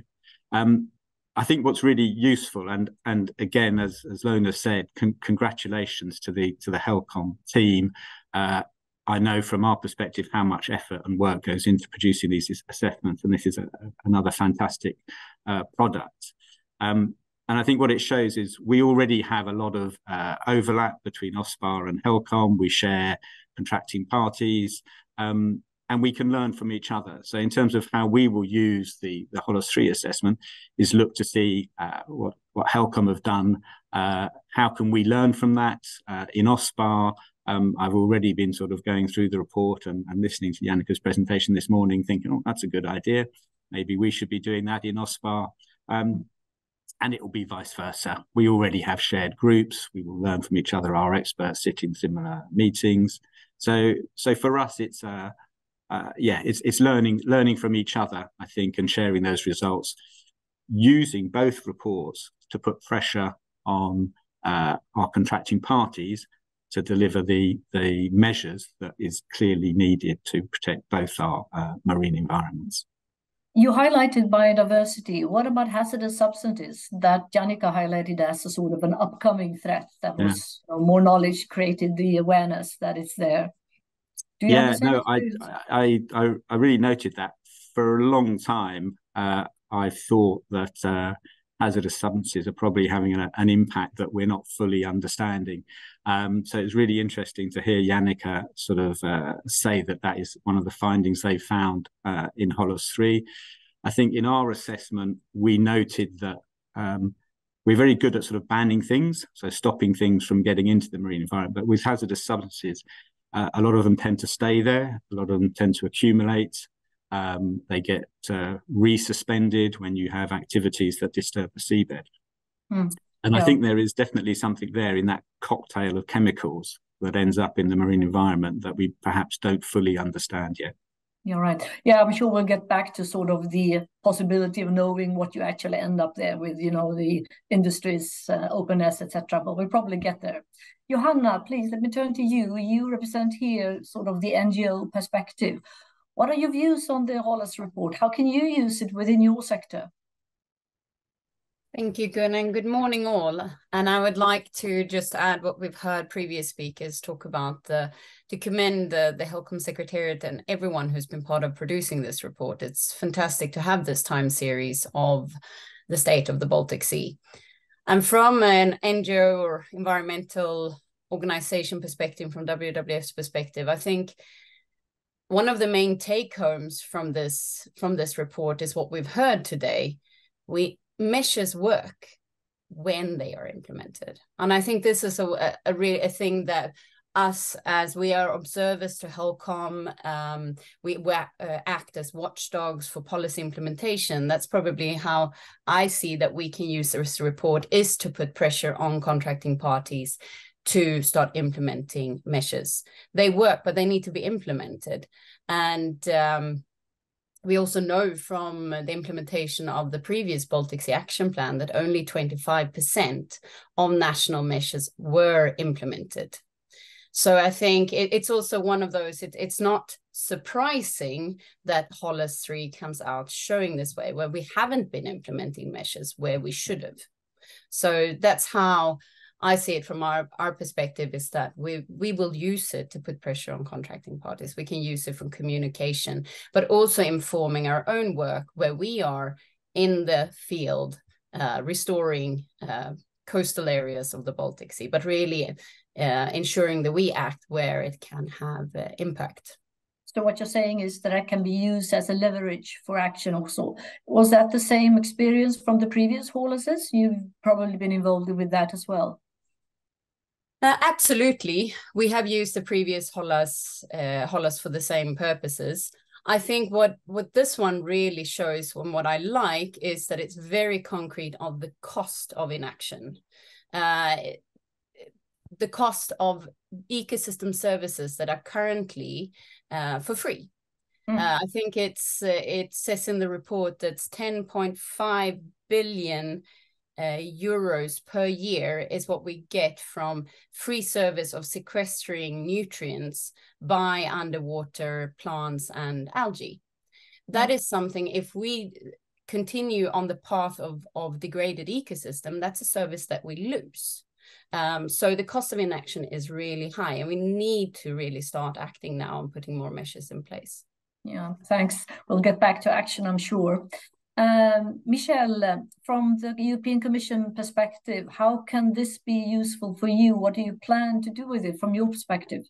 Um, I think what's really useful, and and again, as as Lone said, con congratulations to the to the HELCOM team. Uh, I know from our perspective how much effort and work goes into producing these assessments, and this is a, another fantastic uh, product. Um, and I think what it shows is we already have a lot of uh, overlap between OSPAR and HELCOM. We share contracting parties. Um, and we can learn from each other. So in terms of how we will use the, the HOLAS 3 assessment is look to see uh, what, what HELCOM have done, uh, how can we learn from that uh, in OSPAR. Um, I've already been sort of going through the report and, and listening to Jannica's presentation this morning, thinking, oh, that's a good idea. Maybe we should be doing that in OSPAR. Um, and it will be vice versa. We already have shared groups. We will learn from each other. Our experts sit in similar meetings. So, so for us, it's a uh, yeah, it's it's learning learning from each other, I think, and sharing those results, using both reports to put pressure on uh, our contracting parties to deliver the the measures that is clearly needed to protect both our uh, marine environments. You highlighted biodiversity. What about hazardous substances that Jannica highlighted as a sort of an upcoming threat that was you know, more knowledge created the awareness that it's there? Yeah, no, I, I, I, I really noted that for a long time. Uh, I thought that uh, hazardous substances are probably having a, an impact that we're not fully understanding. Um, so it's really interesting to hear Jannica sort of uh, say that that is one of the findings they found uh, in HOLAS 3. I think in our assessment, we noted that um, we're very good at sort of banning things, so stopping things from getting into the marine environment. But with hazardous substances, uh, a lot of them tend to stay there. A lot of them tend to accumulate. Um, they get uh, resuspended when you have activities that disturb the seabed. Mm. And yeah. I think there is definitely something there in that cocktail of chemicals that ends up in the marine environment that we perhaps don't fully understand yet. You're right. Yeah, I'm sure we'll get back to sort of the possibility of knowing what you actually end up there with, you know, the industry's uh, openness, etc. But we'll probably get there. Johanna, please let me turn to you. You represent here sort of the NGO perspective. What are your views on the HOLAS report? How can you use it within your sector? Thank you, Gun, and good morning all. And I would like to just add what we've heard previous speakers talk about, the, to commend the, the HELCOM Secretariat and everyone who's been part of producing this report. It's fantastic to have this time series of the state of the Baltic Sea. And from an NGO or environmental organization perspective, from WWF's perspective, I think one of the main take homes from this from this report is what we've heard today. We measures work when they are implemented. And I think this is a, a, a, thing that us as we are observers to HELCOM, um, we, we uh, act as watchdogs for policy implementation. That's probably how I see that we can use this report is to put pressure on contracting parties to start implementing measures. They work, but they need to be implemented. And um, we also know from the implementation of the previous Baltic Sea Action Plan that only 25% of national measures were implemented. So I think it, it's also one of those, it, it's not surprising that HOLAS 3 comes out showing this way, where we haven't been implementing measures where we should have. So that's how I see it from our, our perspective is that we we will use it to put pressure on contracting parties. We can use it for communication, but also informing our own work where we are in the field uh, restoring uh, coastal areas of the Baltic Sea, but really uh, ensuring that we act where it can have uh, impact. So what you're saying is that it can be used as a leverage for action also. Was that the same experience from the previous HOLASes? You've probably been involved with that as well. Uh, absolutely. We have used the previous HOLAS, uh, HOLAS for the same purposes. I think what, what this one really shows and what I like is that it's very concrete of the cost of inaction. Uh, the cost of ecosystem services that are currently uh, for free. Mm. Uh, I think it's uh, it says in the report that's 10.5 billion uh, euros per year is what we get from free service of sequestering nutrients by underwater plants and algae. That mm. something if we continue on the path of, of degraded ecosystem, that's a service that we lose. Um, so the cost of inaction is really high, and we need to really start acting now and putting more measures in place. Yeah, thanks. We'll get back to action, I'm sure. Um, Michel, from the European Commission perspective, how can this be useful for you? What do you plan to do with it from your perspective?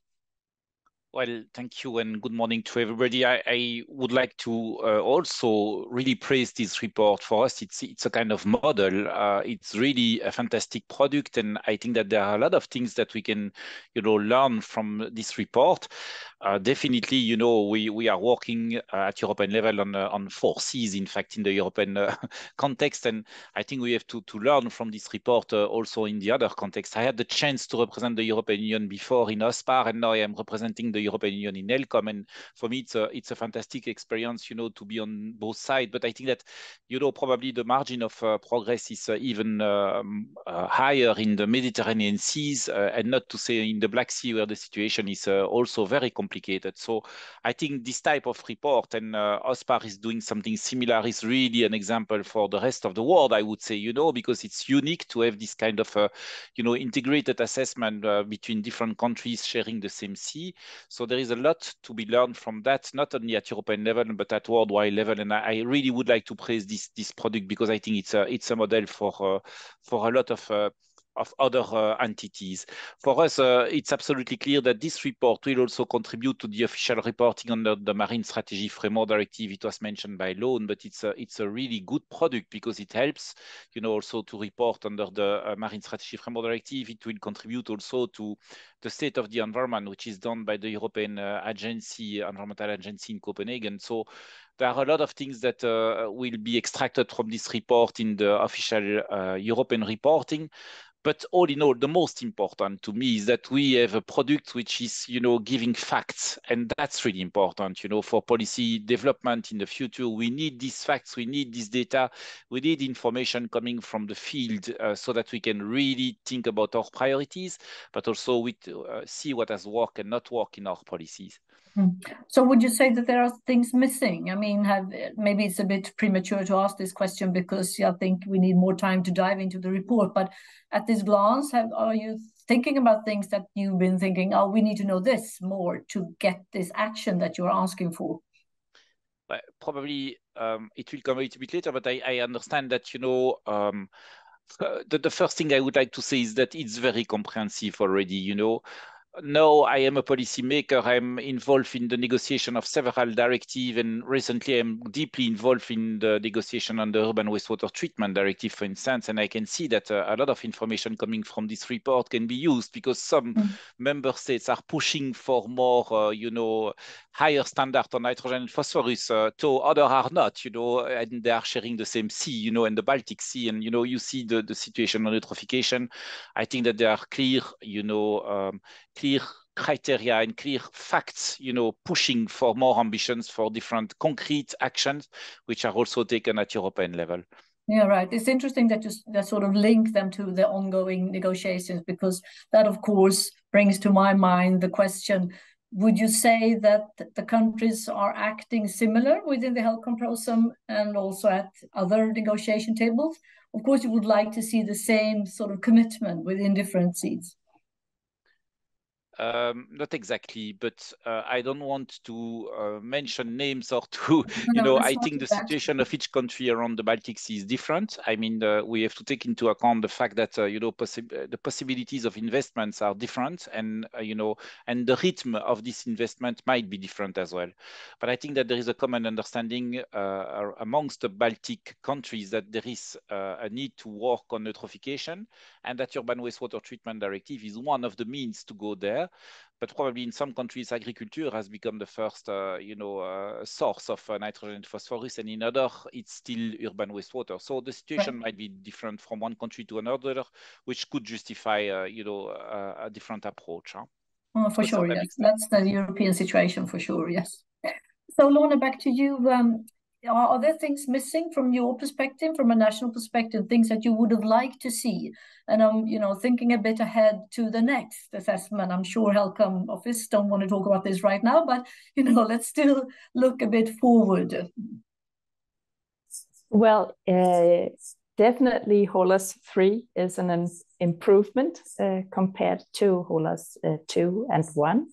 Well, thank you and good morning to everybody. I, I would like to uh, also really praise this report. For us, it's it's a kind of model. Uh, it's really a fantastic product, and I think that there are a lot of things that we can, you know, learn from this report. Uh, definitely, you know, we, we are working uh, at European level on uh, on four seas, in fact, in the European uh, context, and I think we have to to learn from this report also in the other context. I had the chance to represent the European Union before in OSPAR, and now I am representing the European Union in HELCOM. and for me, it's a it's a fantastic experience, you know, to be on both sides. But I think that, you know, probably the margin of progress is even um, higher in the Mediterranean seas, and not to say in the Black Sea, where the situation is also very complicated. So I think this type of report and uh, OSPAR is doing something similar is really an example for the rest of the world, I would say, you know, because it's unique to have this kind of, uh, you know, integrated assessment uh, between different countries sharing the same sea. So there is a lot to be learned from that, not only at European level, but at worldwide level. And I, I really would like to praise this, this product because I think it's a, it's a model for, uh, for a lot of uh, of other uh, entities. For us, uh, it's absolutely clear that this report will also contribute to the official reporting under the Marine Strategy Framework Directive. It was mentioned by Lone, but it's a, it's a really good product because it helps, you know, also to report under the uh, Marine Strategy Framework Directive. It will contribute also to the state of the environment, which is done by the European uh, Agency, Environmental Agency in Copenhagen. So there are a lot of things that uh, will be extracted from this report in the official uh, European reporting. But all in all, the most important to me is that we have a product which is, you know, giving facts. And that's really important, you know, for policy development in the future. We need these facts, we need this data, we need information coming from the field uh, so that we can really think about our priorities, but also we uh, see what has worked and not worked in our policies. Hmm. So would you say that there are things missing? I mean, have maybe it's a bit premature to ask this question because I think we need more time to dive into the report. But at this glance, have, are you thinking about things that you've been thinking, oh, we need to know this more to get this action that you're asking for? Probably um, it will come a little bit later, but I, I understand that, you know, um, the, the first thing I would like to say is that it's very comprehensive already, you know. Now I am a policymaker. I'm involved in the negotiation of several directives, and recently I'm deeply involved in the negotiation on the urban wastewater treatment directive, for instance. And I can see that uh, a lot of information coming from this report can be used because some mm. member states are pushing for more, uh, you know, higher standard on nitrogen and phosphorus, uh, to other are not, you know, and they are sharing the same sea, you know, in the Baltic Sea. And, you know, you see the, the situation on eutrophication. I think that there are clear, you know, um, clear criteria and clear facts, you know, pushing for more ambitions for different concrete actions, which are also taken at European level. Yeah, right. It's interesting that you that sort of link them to the ongoing negotiations because that, of course, brings to my mind the question: Would you say that the countries are acting similar within the HELCOM program and also at other negotiation tables? Of course, you would like to see the same sort of commitment within different seats. Um, not exactly, but uh, I don't want to uh, mention names or to, you know, I think the situation of each country around the Baltic Sea is different. I mean, uh, we have to take into account the fact that, uh, you know, possi the possibilities of investments are different and, uh, you know, and the rhythm of this investment might be different as well. But I think that there is a common understanding uh, amongst the Baltic countries that there is a need to work on eutrophication and that urban wastewater treatment directive is one of the means to go there but probably in some countries, agriculture has become the first, uh, you know, uh, source of uh, nitrogen and phosphorus, and in other, it's still urban wastewater. So the situation right. might be different from one country to another, which could justify, uh, you know, a different approach. Huh? Oh, for sure, yes. That's the European situation for sure, yes. So Lone, back to you. Um, are, there things missing from your perspective, from a national perspective, things that you would have liked to see? And I'm, you know, thinking a bit ahead to the next assessment. I'm sure HELCOM office don't want to talk about this right now, but you know, let's still look a bit forward. Well, uh, definitely HOLAS 3 is an improvement uh, compared to HOLAS uh, 2 and 1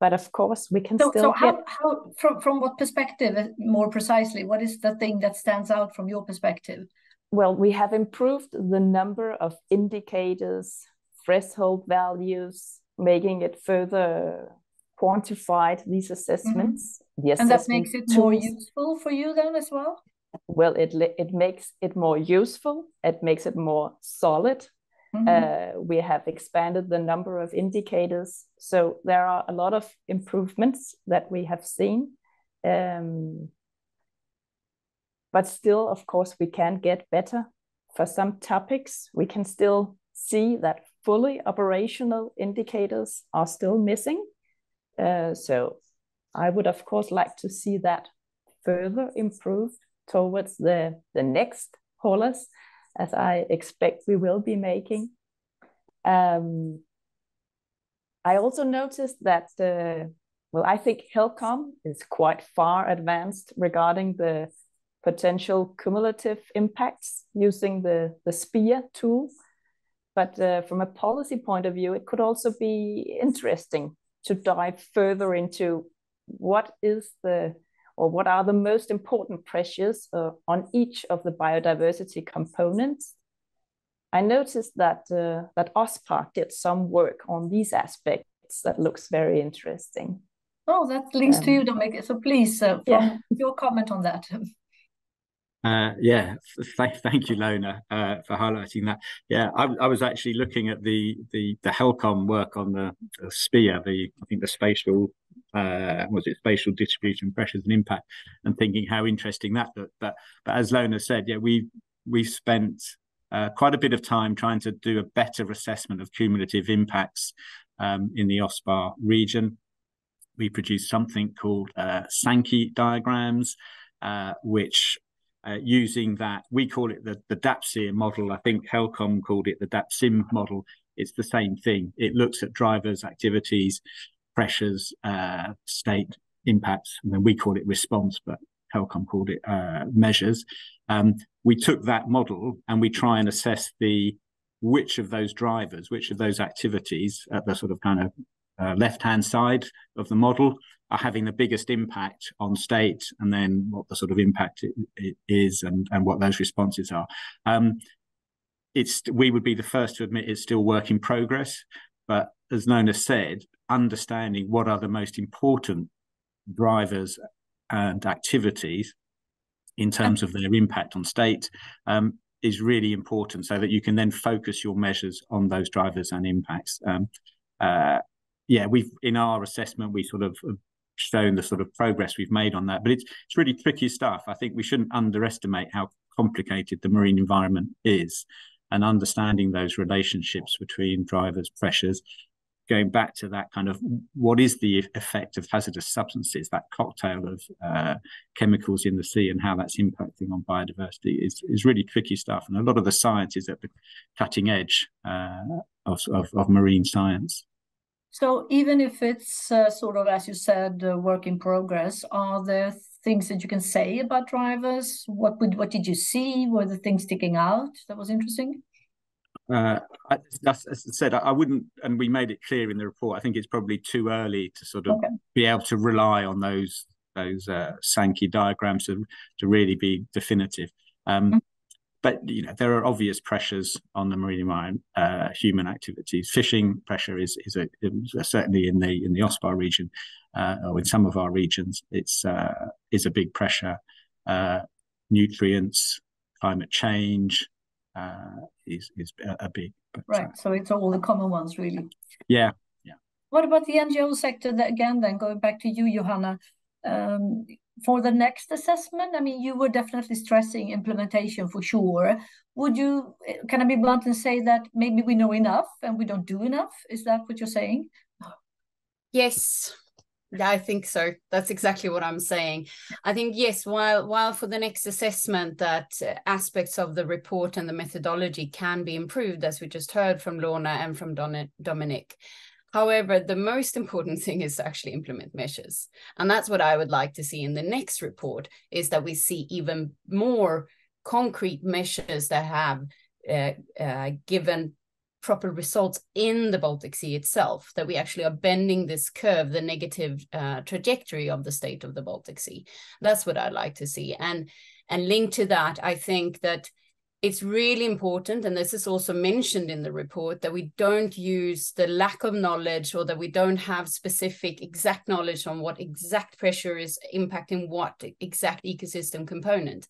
but of course we can so, still so how, get... how from, from what perspective uh, more precisely what is the thing that stands out from your perspective well we have improved the number of indicators threshold values making it further quantified these assessments mm-hmm. the assessment and that makes it tools. more useful for you then as well well it it makes it more useful it makes it more solid Mm-hmm. Uh, we have expanded the number of indicators. So there are a lot of improvements that we have seen. Um, but still, of course, we can get better. For some topics, we can still see that fully operational indicators are still missing. Uh, so I would, of course, like to see that further improved towards the, the next HOLAS as I expect we will be making. Um, I also noticed that, uh, well, I think HELCOM is quite far advanced regarding the potential cumulative impacts using the, the SPIA tool. But uh, from a policy point of view, it could also be interesting to dive further into what is the or what are the most important pressures uh, on each of the biodiversity components. I noticed that uh, that OSPAR did some work on these aspects that looks very interesting. Oh, that links um, to you, Dominic. So please, uh, yeah. your comment on that. Uh, yeah, th- thank you, Lone, uh, for highlighting that. Yeah, I, I, was actually looking at the the the HELCOM work on the, the SPIA, the I think the spatial uh, was it spatial distribution pressures and impact, and thinking how interesting that looked. But but as Lone said, yeah, we we spent uh, quite a bit of time trying to do a better assessment of cumulative impacts um, in the OSPAR region. We produced something called uh, Sankey diagrams, uh, which uh, using that, we call it the, the model. I think HELCOM called it the DAPSIM model. It's the same thing. It looks at drivers, activities, pressures, uh, state impacts, and then we call it response, but HELCOM called it uh, measures. Um, we took that model and we try and assess the which of those drivers, which of those activities at the sort of kind of uh, left-hand side of the model are having the biggest impact on state and then what the sort of impact it, it is and, and what those responses are. Um, it's we would be the first to admit it's still work in progress, but as Nona said, understanding what are the most important drivers and activities in terms of their impact on state um, is really important so that you can then focus your measures on those drivers and impacts. Um, uh, yeah, we've in our assessment, we sort of shown the sort of progress we've made on that, but it's it's really tricky stuff. I think we shouldn't underestimate how complicated the marine environment is and understanding those relationships between drivers, pressures, going back to that kind of what is the effect of hazardous substances, that cocktail of uh, chemicals in the sea and how that's impacting on biodiversity is, is really tricky stuff. And a lot of the science is at the cutting edge uh, of, of, of, marine science. So even if it's uh, sort of, as you said, work in progress, are there things that you can say about drivers? What would, what did you see? Were the things sticking out that was interesting? Uh, as, I said, I wouldn't, and we made it clear in the report. I think it's probably too early to sort of okay. be able to rely on those those uh, Sankey diagrams to to really be definitive. Um, mm-hmm. But you know, there are obvious pressures on the marine environment, uh, human activities. Fishing pressure is is, a, is certainly in the in the OSPAR region, uh, or in some of our regions, it's uh, is a big pressure. Uh, nutrients, climate change, uh, is is a, big. But, right. So it's all the common ones, really. Yeah. Yeah. What about the NGO sector? That, again, then going back to you, Johanna. Um, for the next assessment, I mean, you were definitely stressing implementation for sure. Would you, can I be blunt and say that maybe we know enough and we don't do enough? Is that what you're saying? Yes, yeah, I think so. That's exactly what I'm saying. I think yes, while while for the next assessment that uh, aspects of the report and the methodology can be improved, as we just heard from Lone and from Don Dominic. However, the most important thing is to actually implement measures. And that's what I would like to see in the next report is that we see even more concrete measures that have uh, uh, given proper results in the Baltic Sea itself, that we actually are bending this curve, the negative uh, trajectory of the state of the Baltic Sea. That's what I'd like to see. And, and linked to that, I think that it's really important, and this is also mentioned in the report, that we don't use the lack of knowledge or that we don't have specific exact knowledge on what exact pressure is impacting what exact ecosystem component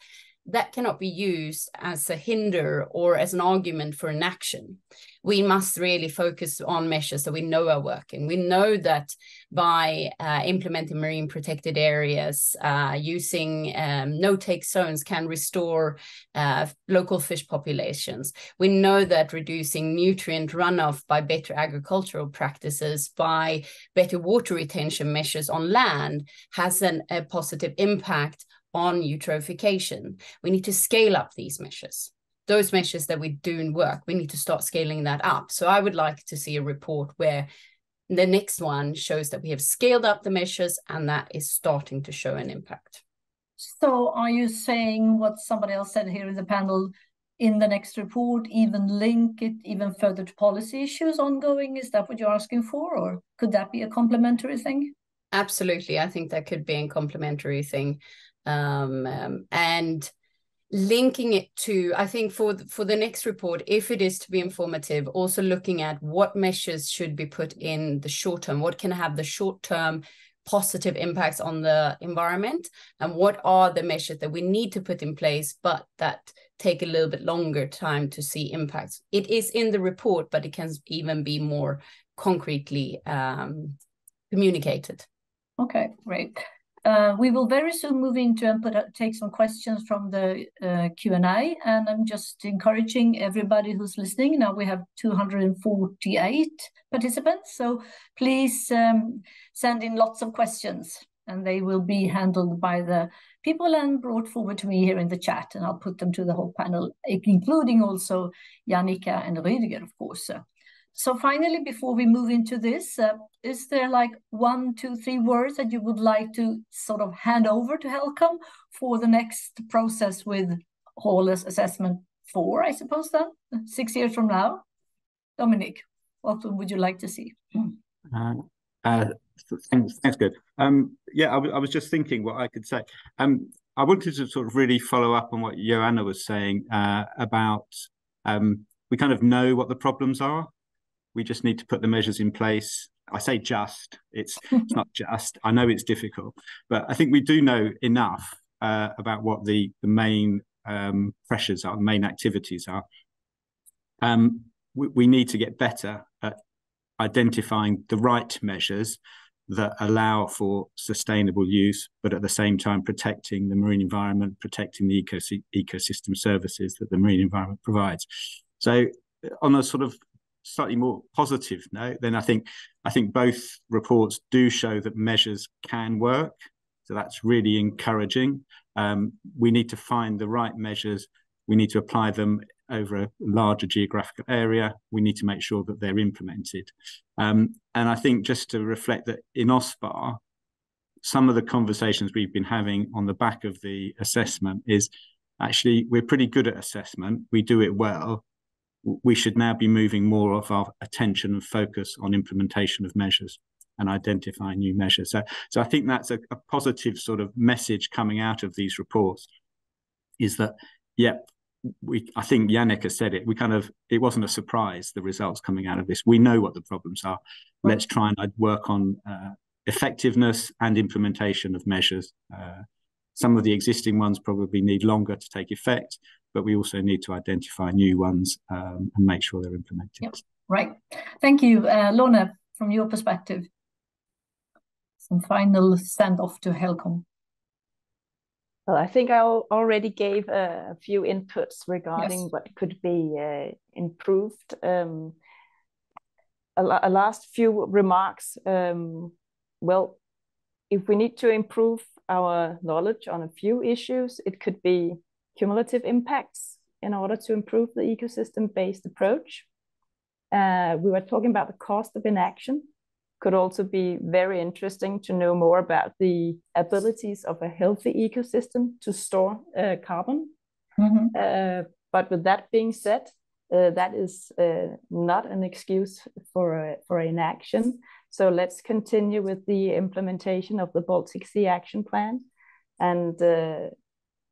that cannot be used as a hinder or as an argument for inaction. We must really focus on measures that we know are working. We know that by uh, implementing marine protected areas, uh, using um, no-take zones can restore uh, local fish populations. We know that reducing nutrient runoff by better agricultural practices, by better water retention measures on land has an, a positive impact on eutrophication. We need to scale up these measures. Those measures that we do in work, we need to start scaling that up. So I would like to see a report where the next one shows that we have scaled up the measures and that is starting to show an impact. So are you saying what somebody else said here in the panel in the next report, even link it even further to policy issues ongoing? Is that what you're asking for? Or could that be a complementary thing? Absolutely. I think that could be a complementary thing um, um, and linking it to i think for for the next report if it is to be informative also looking at what measures should be put in the short term. What can have the short term positive impacts on the environment and what are the measures that we need to put in place but that take a little bit longer time to see impacts. It is in the report but it can even be more concretely um, communicated. Okay great uh, we will very soon move into and put, take some questions from the uh, Q&A. And I'm just encouraging everybody who's listening. Now we have 248 participants. So please um, send in lots of questions and they will be handled by the people and brought forward to me here in the chat. And I'll put them to the whole panel, including also Jannica and Rüdiger, of course. So finally, before we move into this, uh, is there like one, two, three words that you would like to sort of hand over to Helcom for the next process with HOLAS assessment four, I suppose then, six years from now? Dominic, what would you like to see? Uh, uh, thanks, thanks, good. Um, yeah, I, I was just thinking what I could say. Um, I wanted to sort of really follow up on what Joanna was saying uh, about um, we kind of know what the problems are We just need to put the measures in place. I say just, it's, it's not just. I know it's difficult, but I think we do know enough uh, about what the, the main um, pressures are, the main activities are. Um, we, we need to get better at identifying the right measures that allow for sustainable use, but at the same time protecting the marine environment, protecting the ecos ecosystem services that the marine environment provides. So, on a sort of slightly more positive note, then I think I think both reports do show that measures can work. So that's really encouraging. Um, we need to find the right measures. We need to apply them over a larger geographical area. We need to make sure that they're implemented. Um, and I think just to reflect that in OSPAR, some of the conversations we've been having on the back of the assessment is actually we're pretty good at assessment. We do it well. We should now be moving more of our attention and focus on implementation of measures and identifying new measures. So, so I think that's a, a positive sort of message coming out of these reports is that, yep, we I think Yannick has said it. We kind of it wasn't a surprise the results coming out of this. We know what the problems are. Let's try and work on uh, effectiveness and implementation of measures. Uh, some of the existing ones probably need longer to take effect, but we also need to identify new ones um, and make sure they're implemented. Yep. Right. Thank you, uh, Lone. From your perspective, some final send off to HELCOM. Well, I think I already gave a few inputs regarding yes. what could be uh, improved. Um, a, a, last few remarks. Um, well, if we need to improve our knowledge on a few issues, it could be cumulative impacts in order to improve the ecosystem-based approach. Uh, we were talking about the cost of inaction could also be very interesting to know more about the abilities of a healthy ecosystem to store uh, carbon. Mm-hmm. Uh, but with that being said, uh, that is uh, not an excuse for for inaction. So let's continue with the implementation of the Baltic Sea Action Plan, and uh,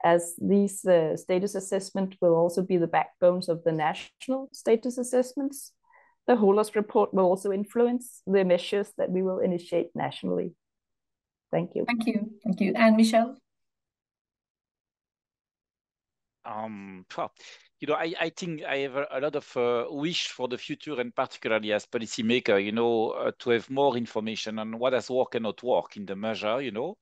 as these uh, status assessment will also be the backbones of the national status assessments, the HOLAS report will also influence the measures that we will initiate nationally. Thank you. Thank you. Thank you. And Michelle? Um, you know, I, I think I have a, a lot of uh, wish for the future and particularly as policymaker, you know, uh, to have more information on what has worked and not work in the measure, you know,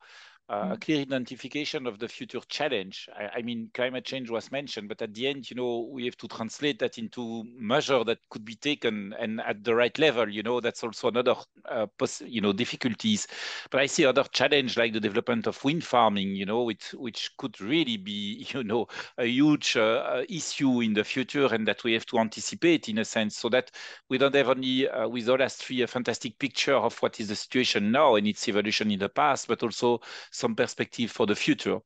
uh, a mm. clear identification of the future challenge. I, I, mean, climate change was mentioned, but at the end, you know, we have to translate that into measure that could be taken and at the right level. You know, that's also another, uh, you know, difficulties. But I see other challenge like the development of wind farming. You know, which which could really be, you know, a huge uh, uh issue in the future, and that we have to anticipate in a sense, so that we don't have only uh, with HOLAS three a fantastic picture of what is the situation now and its evolution in the past, but also some perspective for the future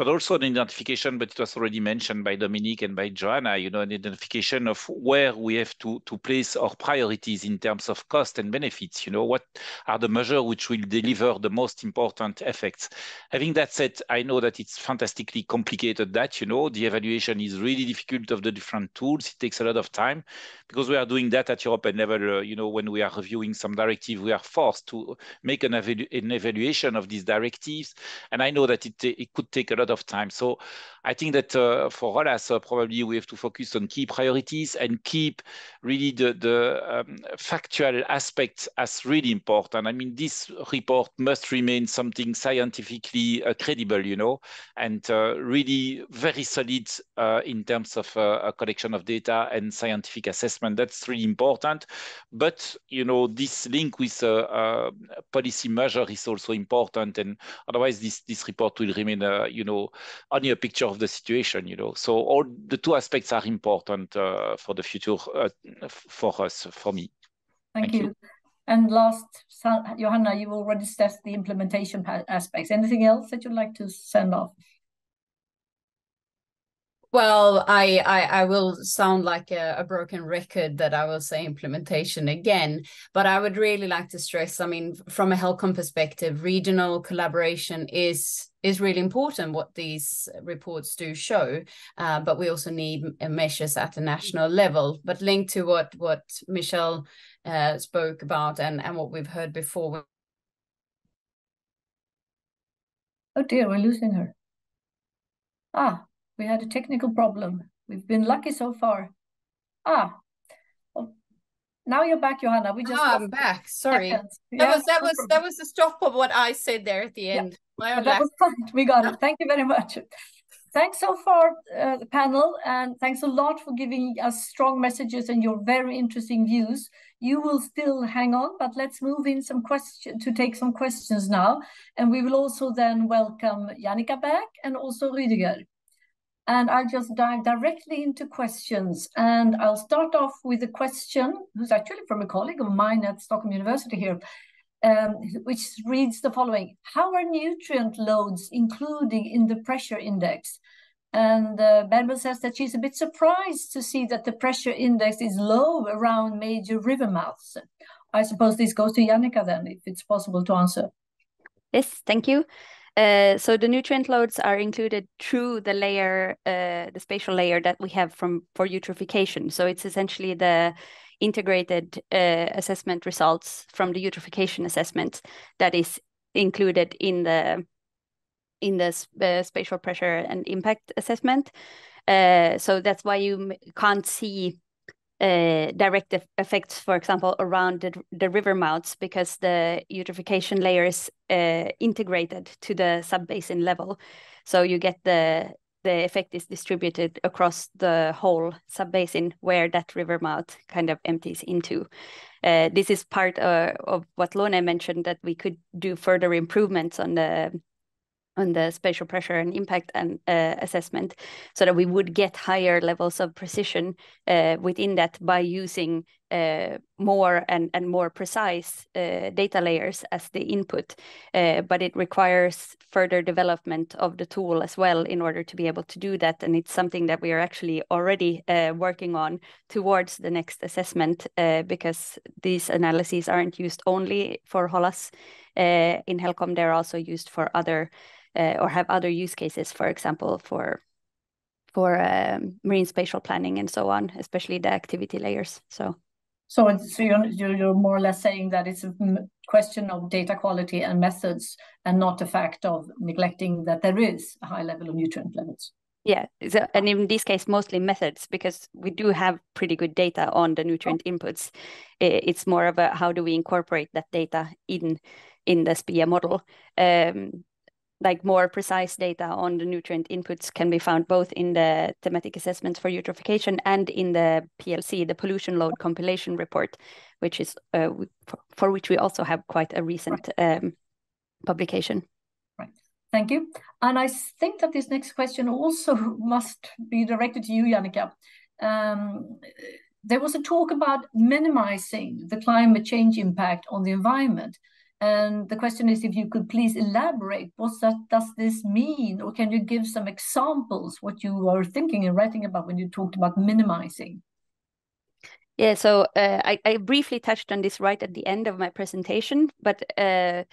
but also an identification, but it was already mentioned by Dominic and by Johanna, you know, an identification of where we have to, to place our priorities in terms of cost and benefits, you know, what are the measures which will deliver the most important effects. Having that said, I know that it's fantastically complicated that, you know, the evaluation is really difficult of the different tools. It takes a lot of time because we are doing that at European level, uh, you know, when we are reviewing some directive, we are forced to make an, evalu an evaluation of these directives. And I know that it, it could take a lot of time. So I think that uh, for us, uh, probably we have to focus on key priorities and keep really the, the um, factual aspects as really important. I mean, this report must remain something scientifically uh, credible, you know, and uh, really very solid uh, in terms of uh, a collection of data and scientific assessment. That's really important. But, you know, this link with a policy measure is also important. And otherwise, this, this report will remain, you know, only a picture of the situation, you know. So all the two aspects are important uh, for the future uh, for us, for me. Thank, Thank you. you. And last, Johanna, you already stressed the implementation aspects. Anything else that you'd like to send off? Well, I, I, I will sound like a, a, broken record that I will say implementation again, but I would really like to stress. I mean, from a HELCOM perspective, regional collaboration is is really important. What these reports do show, uh, but we also need measures at a national level. But linked to what what Michelle uh, spoke about and and what we've heard before. Oh dear, we're losing her. Ah, we had a technical problem. We've been lucky so far. Ah, well, now you're back, Johanna. We just ah, I'm back. Sorry, yeah, that was that was that was the stop of what I said there at the end. Yeah. that was. We got it. Thank you very much. Thanks so far, uh, the panel, and thanks a lot for giving us strong messages and your very interesting views. You will still hang on, but let's move in some question to take some questions now, and we will also then welcome Jannica back and also Rüdiger. And I'll just dive directly into questions. And I'll start off with a question, who's actually from a colleague of mine at Stockholm University here, um, which reads the following. How are nutrient loads included in the pressure index? And uh, Berbel says that she's a bit surprised to see that the pressure index is low around major river mouths. I suppose this goes to Jannica then, if it's possible to answer. Yes, thank you. Uh, so the nutrient loads are included through the layer, uh, the spatial layer that we have from for eutrophication. So it's essentially the integrated uh, assessment results from the eutrophication assessment that is included in the in the uh, spatial pressure and impact assessment. Uh, so that's why you can't see uh, direct effects, for example, around the, the river mouths because the eutrophication layer is uh, integrated to the sub-basin level. So you get the the effect is distributed across the whole sub-basin where that river mouth kind of empties into. Uh, this is part uh, of what Lone mentioned that we could do further improvements on the on the spatial pressure and impact and uh, assessment so that we would get higher levels of precision uh, within that by using more and, and more precise uh, data layers as the input. Uh, but it requires further development of the tool as well in order to be able to do that. And it's something that we are actually already uh, working on towards the next assessment because these analyses aren't used only for HOLAS. in HELCOM, they're also used for other uh, or have other use cases, for example, for for um, marine spatial planning and so on, especially the activity layers. So. So, so you're, you're more or less saying that it's a question of data quality and methods and not a fact of neglecting that there is a high level of nutrient levels. Yeah, so, and in this case, mostly methods because we do have pretty good data on the nutrient inputs. It's more of a how do we incorporate that data in in the SPIA model. Um, like more precise data on the nutrient inputs can be found both in the thematic assessments for eutrophication and in the PLC, the pollution load compilation report, which is uh, for, which we also have quite a recent um, publication. Right. Thank you. And I think that this next question also must be directed to you, Jannica. Um, there was a talk about minimizing the climate change impact on the environment. And the question is if you could please elaborate, what that, does this mean? Or can you give some examples what you were thinking and writing about when you talked about minimizing? Yeah, so uh, I, I, briefly touched on this right at the end of my presentation, but uh,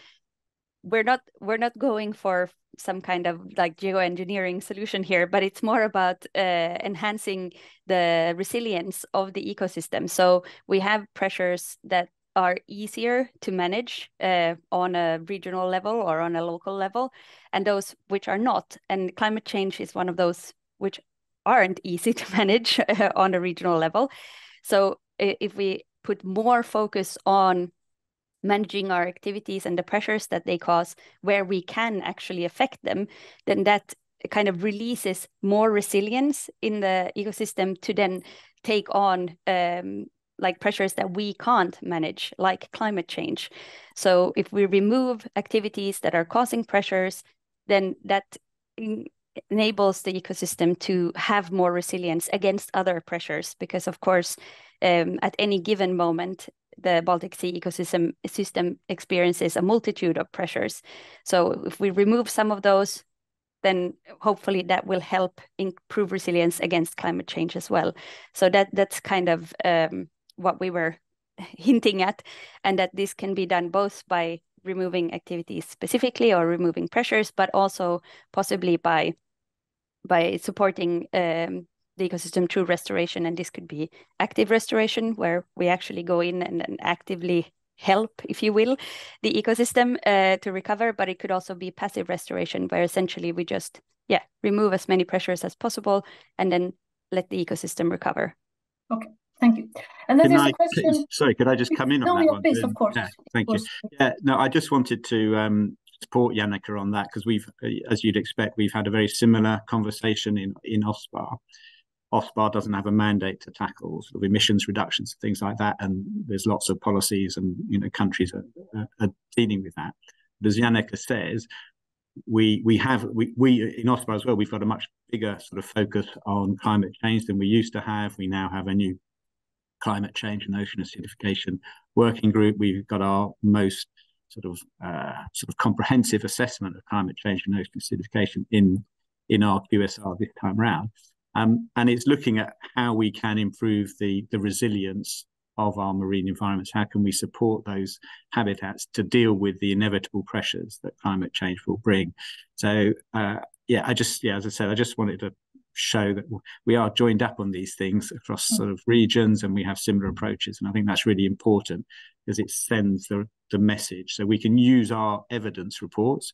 we're not we're not going for some kind of like geoengineering solution here, but it's more about uh, enhancing the resilience of the ecosystem. So we have pressures that are easier to manage uh, on a regional level or on a local level, and those which are not. And climate change is one of those which aren't easy to manage uh, on a regional level. So if we put more focus on managing our activities and the pressures that they cause where we can actually affect them, then that kind of releases more resilience in the ecosystem to then take on um, like pressures that we can't manage, like climate change. So if we remove activities that are causing pressures, then that enables the ecosystem to have more resilience against other pressures. Because of course, um, at any given moment, the Baltic Sea ecosystem system experiences a multitude of pressures. So if we remove some of those, then hopefully that will help improve resilience against climate change as well. So that that's kind of um, what we were hinting at, and that this can be done both by removing activities specifically or removing pressures, but also possibly by by supporting um, the ecosystem through restoration. And this could be active restoration, where we actually go in and, and actively help, if you will, the ecosystem uh, to recover. But it could also be passive restoration, where essentially we just yeah remove as many pressures as possible and then let the ecosystem recover. Okay. Thank you. And then Can there's I, a question. sorry, could I just come in on that one? please, of course. yeah, Thank Of you. Yeah, no, I just wanted to um, support Jannica on that because we've, as you'd expect, we've had a very similar conversation in in OSPAR. OSPAR doesn't have a mandate to tackle sort of emissions reductions and things like that, and there's lots of policies and you know countries are, are, are dealing with that. But as Jannica says, we we have we we in OSPAR as well. We've got a much bigger sort of focus on climate change than we used to have. We now have a new climate change and ocean acidification working group. We've got our most sort of uh, sort of comprehensive assessment of climate change and ocean acidification in in our QSR this time round, um, and it's looking at how we can improve the the resilience of our marine environments. How can we support those habitats to deal with the inevitable pressures that climate change will bring? So uh, yeah, I just yeah, as I said, I just wanted to show that we are joined up on these things across sort of regions and we have similar approaches and i think that's really important because it sends the, the message. So we can use our evidence reports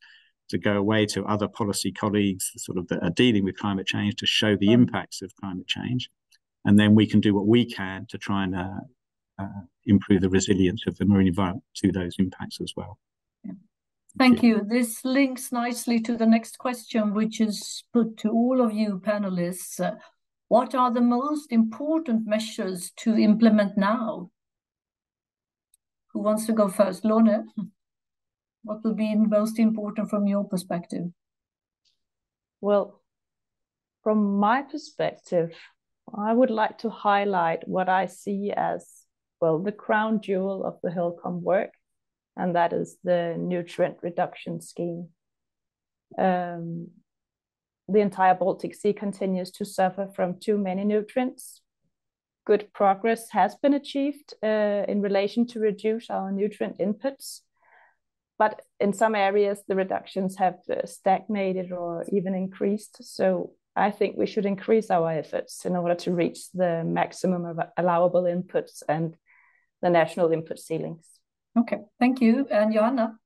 to go away to other policy colleagues sort of that are dealing with climate change to show the impacts of climate change. And then we can do what we can to try and uh, uh, improve the resilience of the marine environment to those impacts as well Thank you. This links nicely to the next question, which is put to all of you panelists. Uh, What are the most important measures to implement now? Who wants to go first? Lone, what will be most important from your perspective? Well, from my perspective, I would like to highlight what I see as, well, the crown jewel of the HELCOM work, and that is the nutrient reduction scheme. Um, the entire Baltic Sea continues to suffer from too many nutrients. Good progress has been achieved uh, in relation to reduce our nutrient inputs, but in some areas the reductions have uh, stagnated or even increased. So I think we should increase our efforts in order to reach the maximum of allowable inputs and the national input ceilings. Okay, thank you. And Johanna?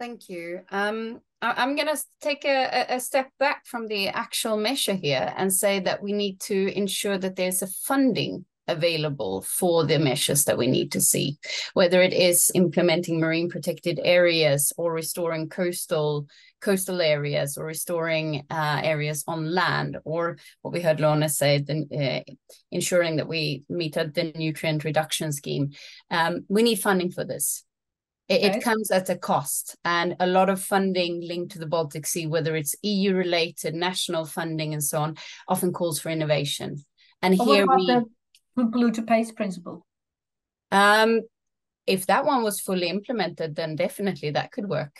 Thank you. Um, I, am going to take a, a step back from the actual measure here and say that we need to ensure that there's a funding available for the measures that we need to see, whether it is implementing marine protected areas or restoring coastal coastal areas or restoring uh, areas on land, or what we heard Lone say, the, uh, ensuring that we meet the nutrient reduction scheme. Um, we need funding for this. It, Okay. it comes at a cost and a lot of funding linked to the Baltic Sea, whether it's EU related, national funding, and so on, often calls for innovation. And what here we, the polluter pays principle? um, if that one was fully implemented, then definitely that could work.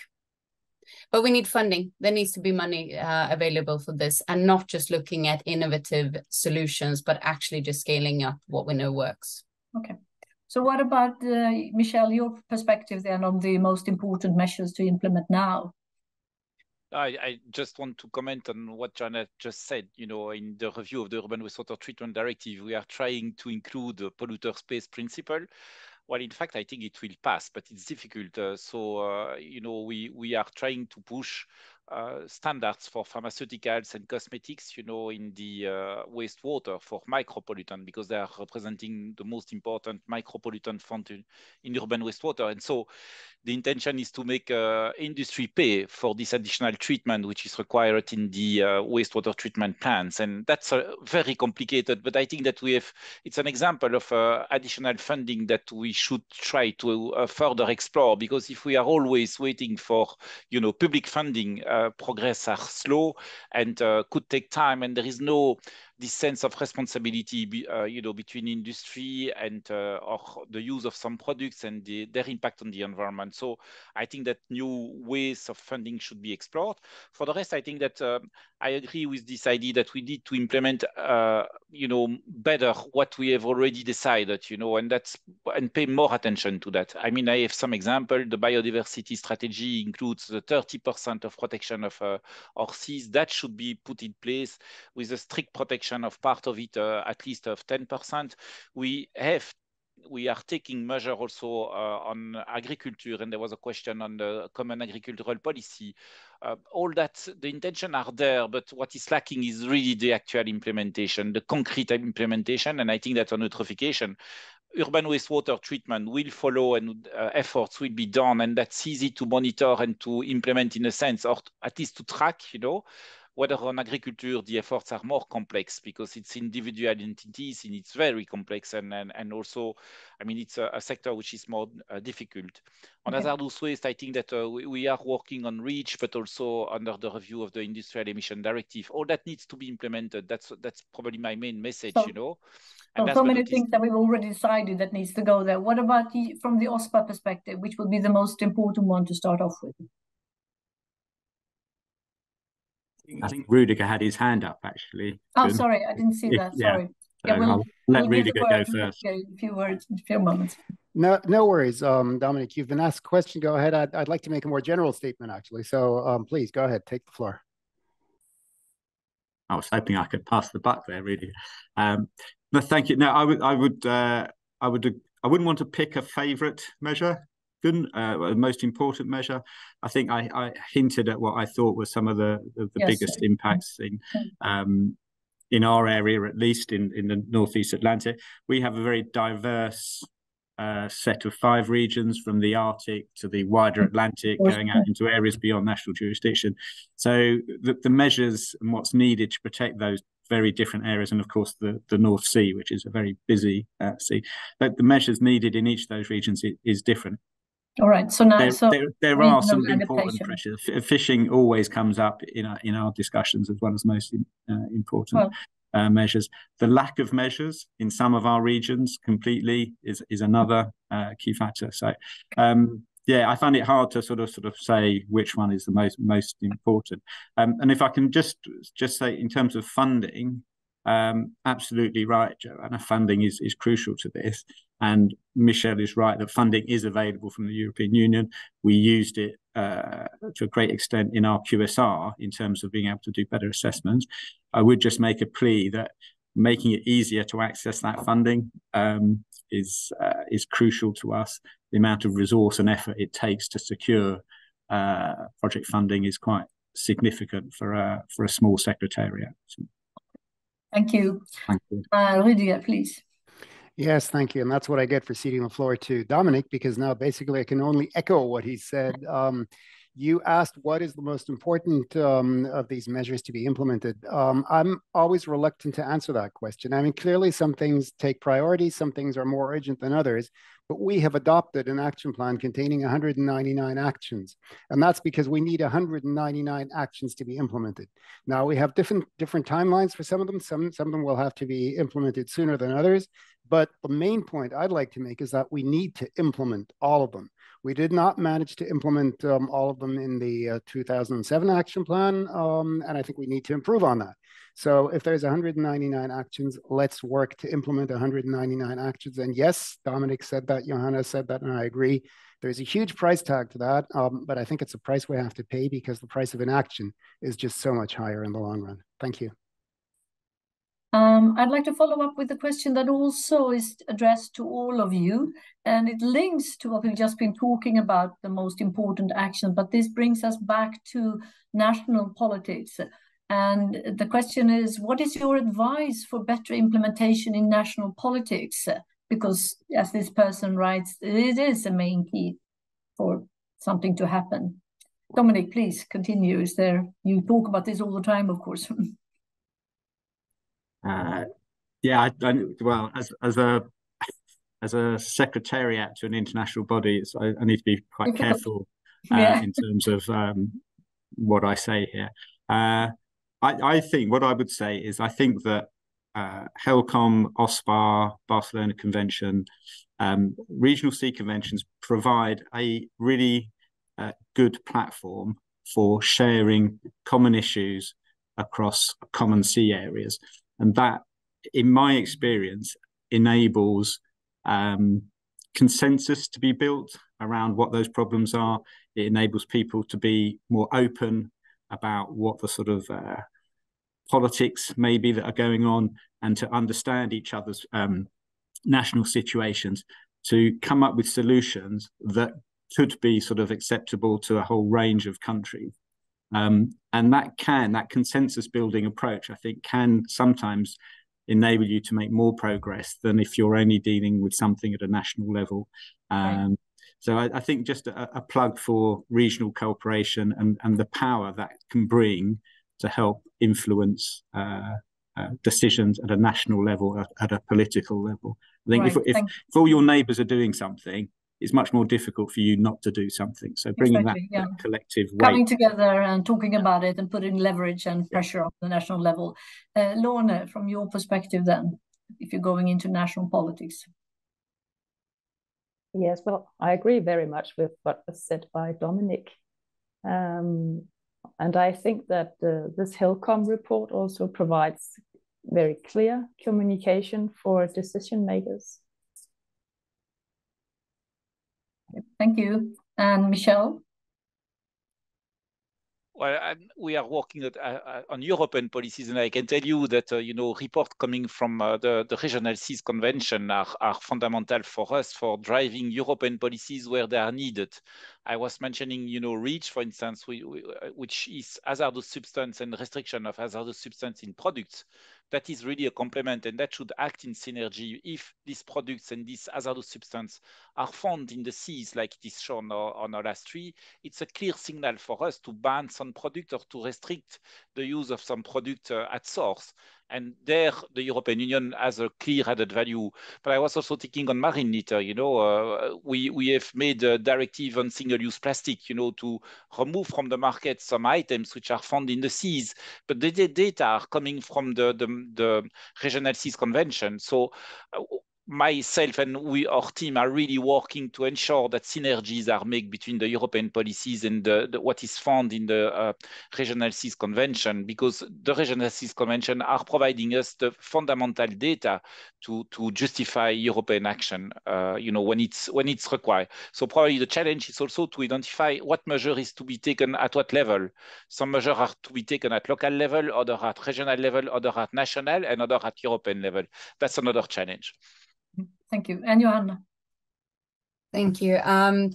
But we need funding. There needs to be money uh, available for this, and not just looking at innovative solutions, but actually just scaling up what we know works. Okay. So what about, uh, Michelle, your perspective then on the most important measures to implement now? I, I just want to comment on what Janet just said. You know, in the review of the Urban Wastewater Treatment Directive, we are trying to include the polluter pays principle. Well, in fact, I think it will pass, but it's difficult. Uh, so, uh, you know, we, we are trying to push standards for pharmaceuticals and cosmetics, you know, in the uh, wastewater for micropollutant because they are representing the most important micropollutant font in, in urban wastewater. And so the intention is to make uh, industry pay for this additional treatment, which is required in the uh, wastewater treatment plants. And that's uh, very complicated, but I think that we have, it's an example of uh, additional funding that we should try to uh, further explore, because if we are always waiting for, you know, public funding, uh, progress are slow and uh, could take time, and there is no this sense of responsibility, uh, you know, between industry and uh, or the use of some products and the, their impact on the environment. So I think that new ways of funding should be explored. For the rest, I think that um, I agree with this idea that we need to implement, uh, you know, better what we have already decided, you know, and that's and pay more attention to that. I mean, I have some example. The biodiversity strategy includes the 30% of protection of uh, our seas. That should be put in place with a strict protection of part of it, uh, at least of 10%. We have we are taking measure also uh, on agriculture, and there was a question on the common agricultural policy. Uh, all that, the intention are there, but what is lacking is really the actual implementation, the concrete implementation, and I think that on eutrophication, urban wastewater treatment will follow and uh, efforts will be done, and that's easy to monitor and to implement in a sense, or at least to track, you know whether on agriculture the efforts are more complex because it's individual entities and it's very complex and, and, and also, I mean, it's a, a sector which is more uh, difficult. On okay. hazardous waste, I think that uh, we, we, are working on REACH, but also under the review of the Industrial Emission Directive. All that needs to be implemented. That's that's probably my main message, so, you know. And so, so many things that we've already decided that needs to go there. What about the, from the OSPAR perspective, which would be the most important one to start off with? I think Rüdiger had his hand up actually. Oh, sorry, I didn't see that. Yeah. Sorry. Yeah, we'll, I'll let we'll Rüdiger go first. A few words, a few moments. No, no worries, um, Dominic. You've been asked a question. Go ahead. I'd, I'd like to make a more general statement, actually. So um, please go ahead. Take the floor. I was hoping I could pass the buck there, really. Um, no, thank you. No, I would, I would, uh, I would, I wouldn't want to pick a favourite measure uh, most important measure. I think I, I, hinted at what I thought were some of the, the, the yes. biggest impacts in um, in our area, at least in, in the Northeast Atlantic. We have a very diverse uh, set of five regions from the Arctic to the wider Atlantic, going out into areas beyond national jurisdiction. So the, the measures and what's needed to protect those very different areas, and of course the, the North Sea, which is a very busy uh, sea. But the measures needed in each of those regions is, is different. All right. So now, there, so there, there are some important pressures. Fishing always comes up in our, in our discussions as one of the most uh, important well, uh, measures. The lack of measures in some of our regions completely is is another uh, key factor. So, um, yeah, I find it hard to sort of sort of say which one is the most most important. Um, and if I can just just say in terms of funding, um, absolutely right, Johanna. Funding is is crucial to this. And Michelle is right that funding is available from the European Union. We used it uh, to a great extent in our QSR in terms of being able to do better assessments. I would just make a plea that making it easier to access that funding um, is uh, is crucial to us. The amount of resource and effort it takes to secure uh, project funding is quite significant for a for a small secretariat. Thank you. Thank you. Uh, Rüdiger, please. Yes, thank you. And that's what I get for ceding the floor to Dominic, because now basically I can only echo what he said. Um, you asked what is the most important um, of these measures to be implemented. Um, I'm always reluctant to answer that question. I mean, clearly some things take priority, some things are more urgent than others, but we have adopted an action plan containing 199 actions. And that's because we need 199 actions to be implemented. Now we have different different timelines for some of them. Some, some of them will have to be implemented sooner than others. But the main point I'd like to make is that we need to implement all of them. We did not manage to implement um, all of them in the uh, 2007 action plan, um, and I think we need to improve on that. So if there's 199 actions, let's work to implement 199 actions. And yes, Dominic said that, Johanna said that, and I agree. There's a huge price tag to that, um, but I think it's a price we have to pay because the price of inaction is just so much higher in the long run. Thank you. Um, I'd like to follow up with a question that also is addressed to all of you, and it links to what we've just been talking about, the most important action, but this brings us back to national politics. And the question is, what is your advice for better implementation in national politics? Because as this person writes, it is a main key for something to happen. Dominic, please continue. Is there, you talk about this all the time, of course. uh, yeah, I, I, well, as, as a as a secretariat to an international body, I, I, need to be quite careful uh, yeah. in terms of um, what I say here. Uh, I, I think what I would say is I think that uh, HELCOM, OSPAR, Barcelona Convention, um, regional sea conventions provide a really uh, good platform for sharing common issues across common sea areas. And that, in my experience, enables um, consensus to be built around what those problems are. It enables people to be more open about what the sort of uh, politics maybe that are going on and to understand each other's um, national situations to come up with solutions that could be sort of acceptable to a whole range of countries. Um, and that can, that consensus building approach, I think, can sometimes enable you to make more progress than if you're only dealing with something at a national level. Um, right. So I, I, think just a, a, plug for regional cooperation and, and the power that can bring to help influence uh, uh, decisions at a national level, at, at, a political level. I think right. if, if, if, all your neighbours are doing something, it's much more difficult for you not to do something. So bringing exactly, that, yeah. that, collective weight. coming together and talking about it and putting leverage and pressure yeah. on the national level. Uh, Lone, from your perspective, then, if you're going into national politics. Yes, well, I agree very much with what was said by Dominic. Um, and I think that uh, this HELCOM report also provides very clear communication for decision makers. Thank you. And Michel? Well, we are working at, uh, on European policies, and I can tell you that uh, you know reports coming from uh, the, the Regional Seas Convention are, are fundamental for us for driving European policies where they are needed. I was mentioning, you know, REACH, for instance, we, we, which is hazardous substance and restriction of hazardous substance in products that is really a complement and that should act in synergy if these products and this hazardous substance are found in the seas like it is shown on HOLAS 3, it's a clear signal for us to ban some product or to restrict the use of some product uh, at source. And there, the European Union has a clear added value. But I was also thinking on marine litter. You know, uh, we we have made a directive on single-use plastic. You know, to remove from the market some items which are found in the seas. But the data are coming from the the, the Regional Seas Convention. So uh, myself and we our team are really working to ensure that synergies are made between the European policies and the, the, what is found in the uh, Regional Seas Convention because the Regional Seas Convention are providing us the fundamental data to to justify European action uh, you know when it's when it's required. So probably the challenge is also to identify what measure is to be taken at what level. Some measures are to be taken at local level other at regional level other at national and other at European level. That's another challenge Thank you. And Johanna. Thank you. Um,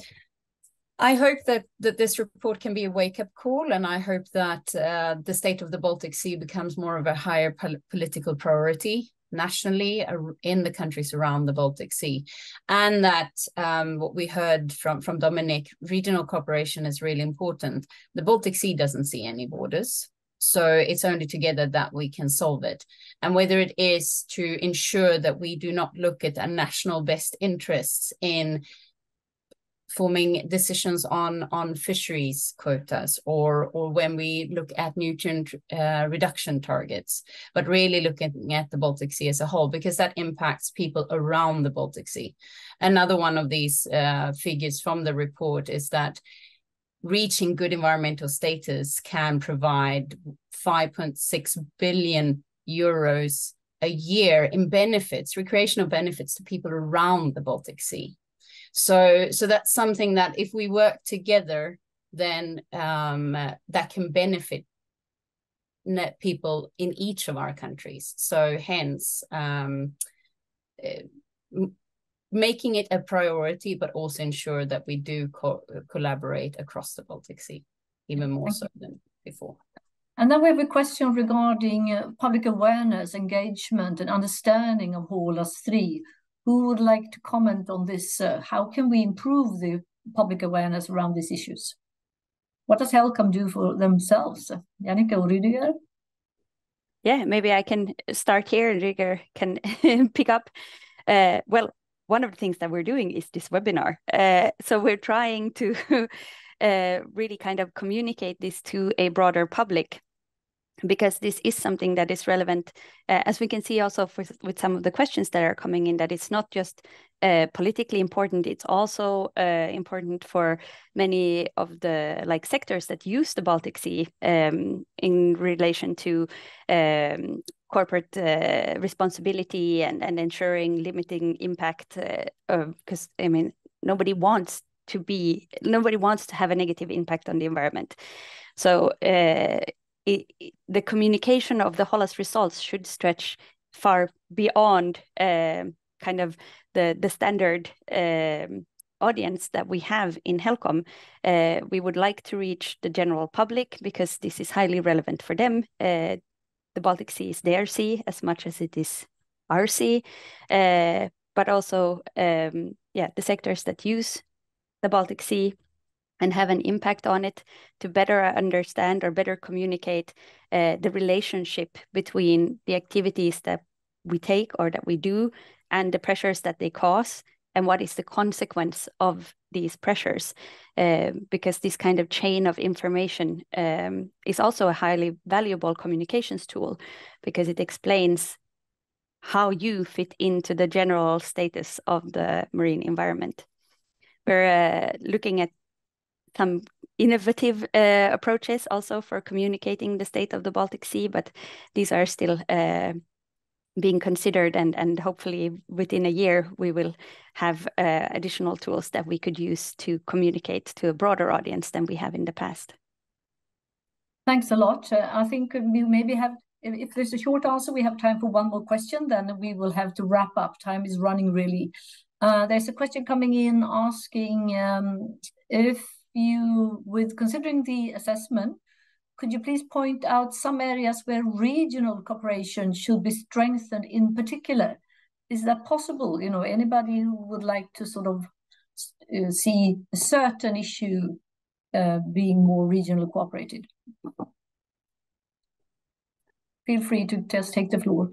I hope that, that this report can be a wake-up call, and I hope that uh, the state of the Baltic Sea becomes more of a higher pol political priority nationally in the countries around the Baltic Sea. And that um, what we heard from, from Dominic, regional cooperation is really important. The Baltic Sea doesn't see any borders. So it's only together that we can solve it. And whether it is to ensure that we do not look at a national best interests in forming decisions on on fisheries quotas or or when we look at nutrient uh, reduction targets but really looking at the baltic sea as a whole because that impacts people around the baltic sea another one of these uh, figures from the report is that reaching good environmental status can provide 5.6 billion euros a year in benefits, recreational benefits to people around the Baltic Sea. So, so that's something that if we work together, then um, uh, that can benefit net people in each of our countries. So, hence, um, uh, making it a priority, but also ensure that we do co collaborate across the Baltic Sea, even more so than before. And then we have a question regarding uh, public awareness, engagement, and understanding of HOLAS 3. Who would like to comment on this? Uh, how can we improve the public awareness around these issues? What does HELCOM do for themselves? Jannica or Rüdiger? Yeah, maybe I can start here and Rüdiger can pick up. Uh, well, one of the things that we're doing is this webinar. Uh, so we're trying to uh, really kind of communicate this to a broader public. because this is something that is relevant, uh, as we can see also for, with some of the questions that are coming in, that it's not just uh, politically important, it's also uh, important for many of the like sectors that use the Baltic Sea um, in relation to um, corporate uh, responsibility and, and ensuring limiting impact, because uh, I mean, nobody wants to be, nobody wants to have a negative impact on the environment. So uh, it, the communication of the HOLAS results should stretch far beyond um, kind of the the standard um, audience that we have in HELCOM. Uh, we would like to reach the general public because this is highly relevant for them. Uh, the Baltic Sea is their sea as much as it is our sea, uh, but also um, yeah the sectors that use the Baltic Sea and have an impact on it to better understand or better communicate uh, the relationship between the activities that we take or that we do and the pressures that they cause and what is the consequence of these pressures uh, because this kind of chain of information um, is also a highly valuable communications tool because it explains how you fit into the general status of the marine environment. We're uh, looking at some innovative uh, approaches also for communicating the state of the Baltic Sea, but these are still uh, being considered and, and hopefully within a year we will have uh, additional tools that we could use to communicate to a broader audience than we have in the past. Thanks a lot. Uh, I think we maybe have, if, if there's a short answer, we have time for one more question, then we will have to wrap up. Time is running really. Uh, there's a question coming in asking um, if you, with considering the assessment, could you please point out some areas where regional cooperation should be strengthened in particular? Is that possible? You know, anybody who would like to sort of uh, see a certain issue uh, being more regional cooperated? Feel free to just take the floor.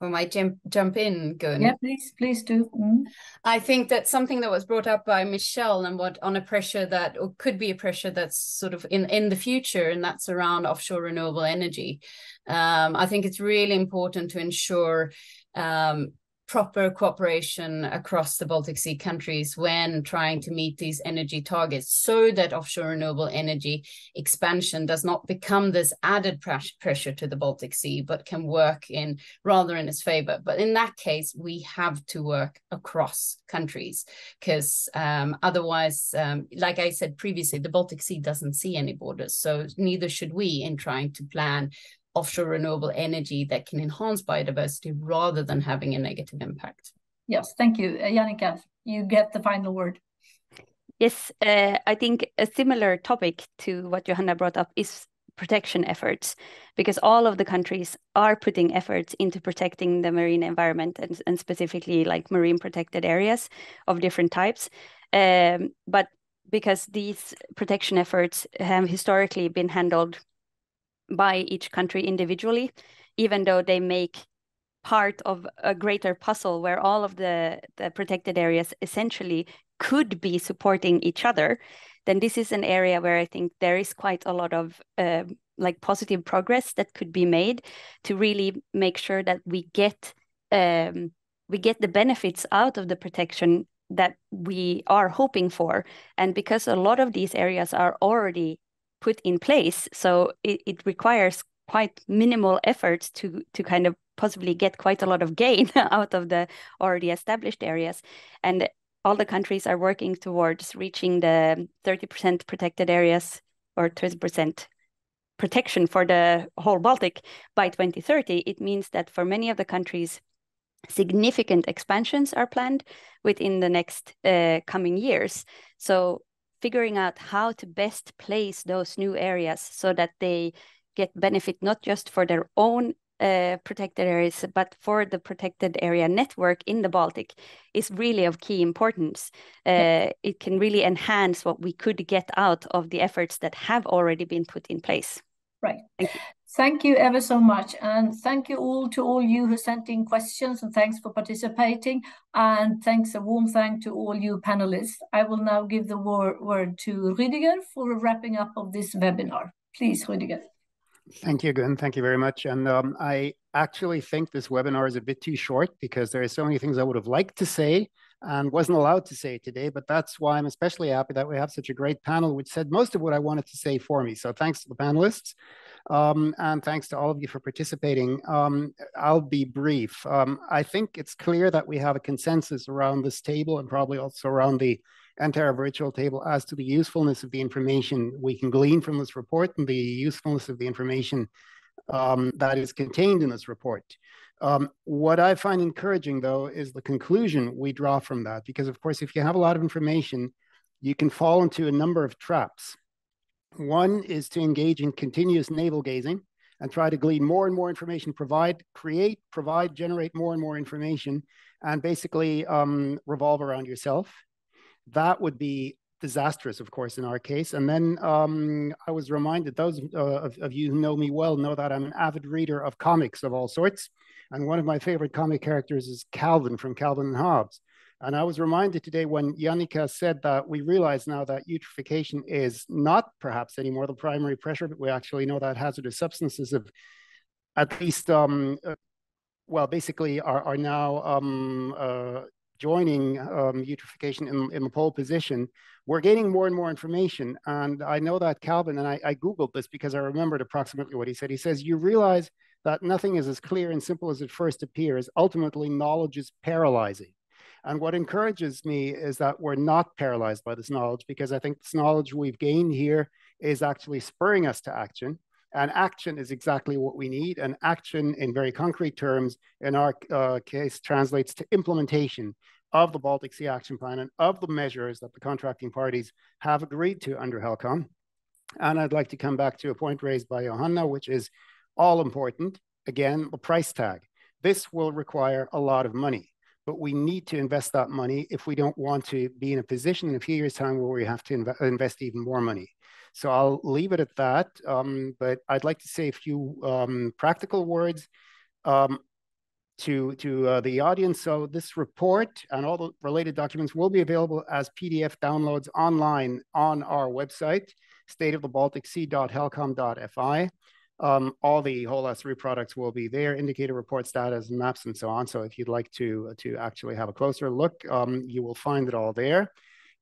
I might jump jump in, Gun. Yeah, please, please do. Mm. I think that something that was brought up by Michelle and what on a pressure that or could be a pressure that's sort of in in the future, and that's around offshore renewable energy. Um, I think it's really important to ensure um, proper cooperation across the Baltic Sea countries when trying to meet these energy targets so that offshore renewable energy expansion does not become this added pressure to the Baltic Sea, but can work in rather in its favor. But in that case, we have to work across countries because um, otherwise, um, like I said previously, the Baltic Sea doesn't see any borders. So neither should we in trying to plan offshore renewable energy that can enhance biodiversity rather than having a negative impact. Yes, thank you. Uh, Jannica, you get the final word. Yes, uh, I think a similar topic to what Johanna brought up is protection efforts, because all of the countries are putting efforts into protecting the marine environment and, and specifically like marine protected areas of different types. Um, but because these protection efforts have historically been handled by each country individually, even though they make part of a greater puzzle where all of the, the protected areas essentially could be supporting each other, then this is an area where I think there is quite a lot of uh, like positive progress that could be made to really make sure that we get um, we get the benefits out of the protection that we are hoping for. And because a lot of these areas are already put in place. So it, it requires quite minimal efforts to to kind of possibly get quite a lot of gain out of the already established areas. And all the countries are working towards reaching the 30% protected areas or 30% protection for the whole Baltic by 2030. It means that for many of the countries, significant expansions are planned within the next uh, coming years. So figuring out how to best place those new areas so that they get benefit not just for their own uh, protected areas, but for the protected area network in the Baltic is really of key importance. Uh, it can really enhance what we could get out of the efforts that have already been put in place. Right. Thank you ever so much. And thank you all to all you who sent in questions and thanks for participating. And thanks, a warm thank to all you panelists. I will now give the wor word to Rüdiger for a wrapping up of this webinar. Please, Rüdiger. Thank you, Gun. Thank you very much. And um, I actually think this webinar is a bit too short because there are so many things I would have liked to say and wasn't allowed to say today. But that's why I'm especially happy that we have such a great panel, which said most of what I wanted to say for me. So thanks to the panelists. Um, and thanks to all of you for participating. Um, I'll be brief. Um, I think it's clear that we have a consensus around this table and probably also around the entire virtual table as to the usefulness of the information we can glean from this report and the usefulness of the information um, that is contained in this report. Um, what I find encouraging, though, is the conclusion we draw from that, because of course, if you have a lot of information, you can fall into a number of traps. One is to engage in continuous navel gazing and try to glean more and more information, provide, create, provide, generate more and more information, and basically um, revolve around yourself. That would be disastrous, of course, in our case. And then um, I was reminded, those uh, of, of, you who know me well know that I'm an avid reader of comics of all sorts. And one of my favorite comic characters is Calvin from Calvin and Hobbes. And I was reminded today when Jannica said that we realize now that eutrophication is not perhaps anymore the primary pressure, but we actually know that hazardous substances have at least, um, uh, well, basically are, are now um, uh, joining um, eutrophication in, in the pole position. We're gaining more and more information. And I know that Calvin, and I, I Googled this because I remembered approximately what he said. He says, you realize that nothing is as clear and simple as it first appears. Ultimately, knowledge is paralyzing. And what encourages me is that we're not paralyzed by this knowledge because I think this knowledge we've gained here is actually spurring us to action. And action is exactly what we need. And action, in very concrete terms, in our uh, case, translates to implementation of the Baltic Sea Action Plan and of the measures that the contracting parties have agreed to under HELCOM. And I'd like to come back to a point raised by Johanna, which is all important. Again, the price tag. This will require a lot of money but we need to invest that money if we don't want to be in a position in a few years' time where we have to inv invest even more money. So I'll leave it at that. Um, but I'd like to say a few um, practical words um, to, to uh, the audience. So this report and all the related documents will be available as PDF downloads online on our website, stateofthebalticsea.helcom.fi. Um, all the HOLAS 3 products will be there, indicator reports, status, maps, and so on. So if you'd like to, to actually have a closer look, um, you will find it all there.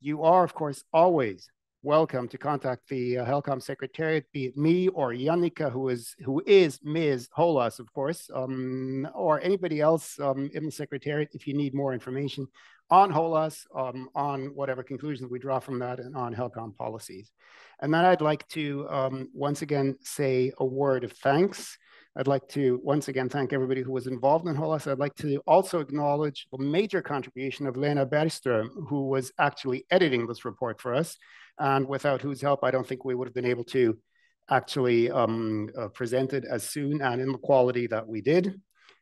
You are, of course, always welcome to contact the uh, HELCOM Secretariat, be it me or Jannica, who is who is Ms. Holas, of course, um, or anybody else um, in the Secretariat if you need more information on HOLAS, um, on whatever conclusions we draw from that, and on HELCOM policies. And then I'd like to um, once again say a word of thanks. I'd like to once again thank everybody who was involved in HOLAS. I'd like to also acknowledge the major contribution of Lena Bergström, who was actually editing this report for us, and without whose help, I don't think we would have been able to actually um, uh, present it as soon and in the quality that we did.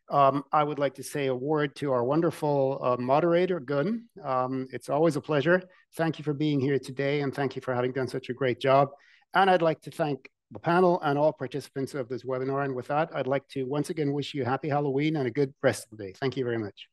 Um, I would like to say a word to our wonderful uh, moderator, Gun. Um, it's always a pleasure. Thank you for being here today, and thank you for having done such a great job. And I'd like to thank the panel and all participants of this webinar. And with that, I'd like to once again wish you happy Halloween and a good rest of the day. Thank you very much.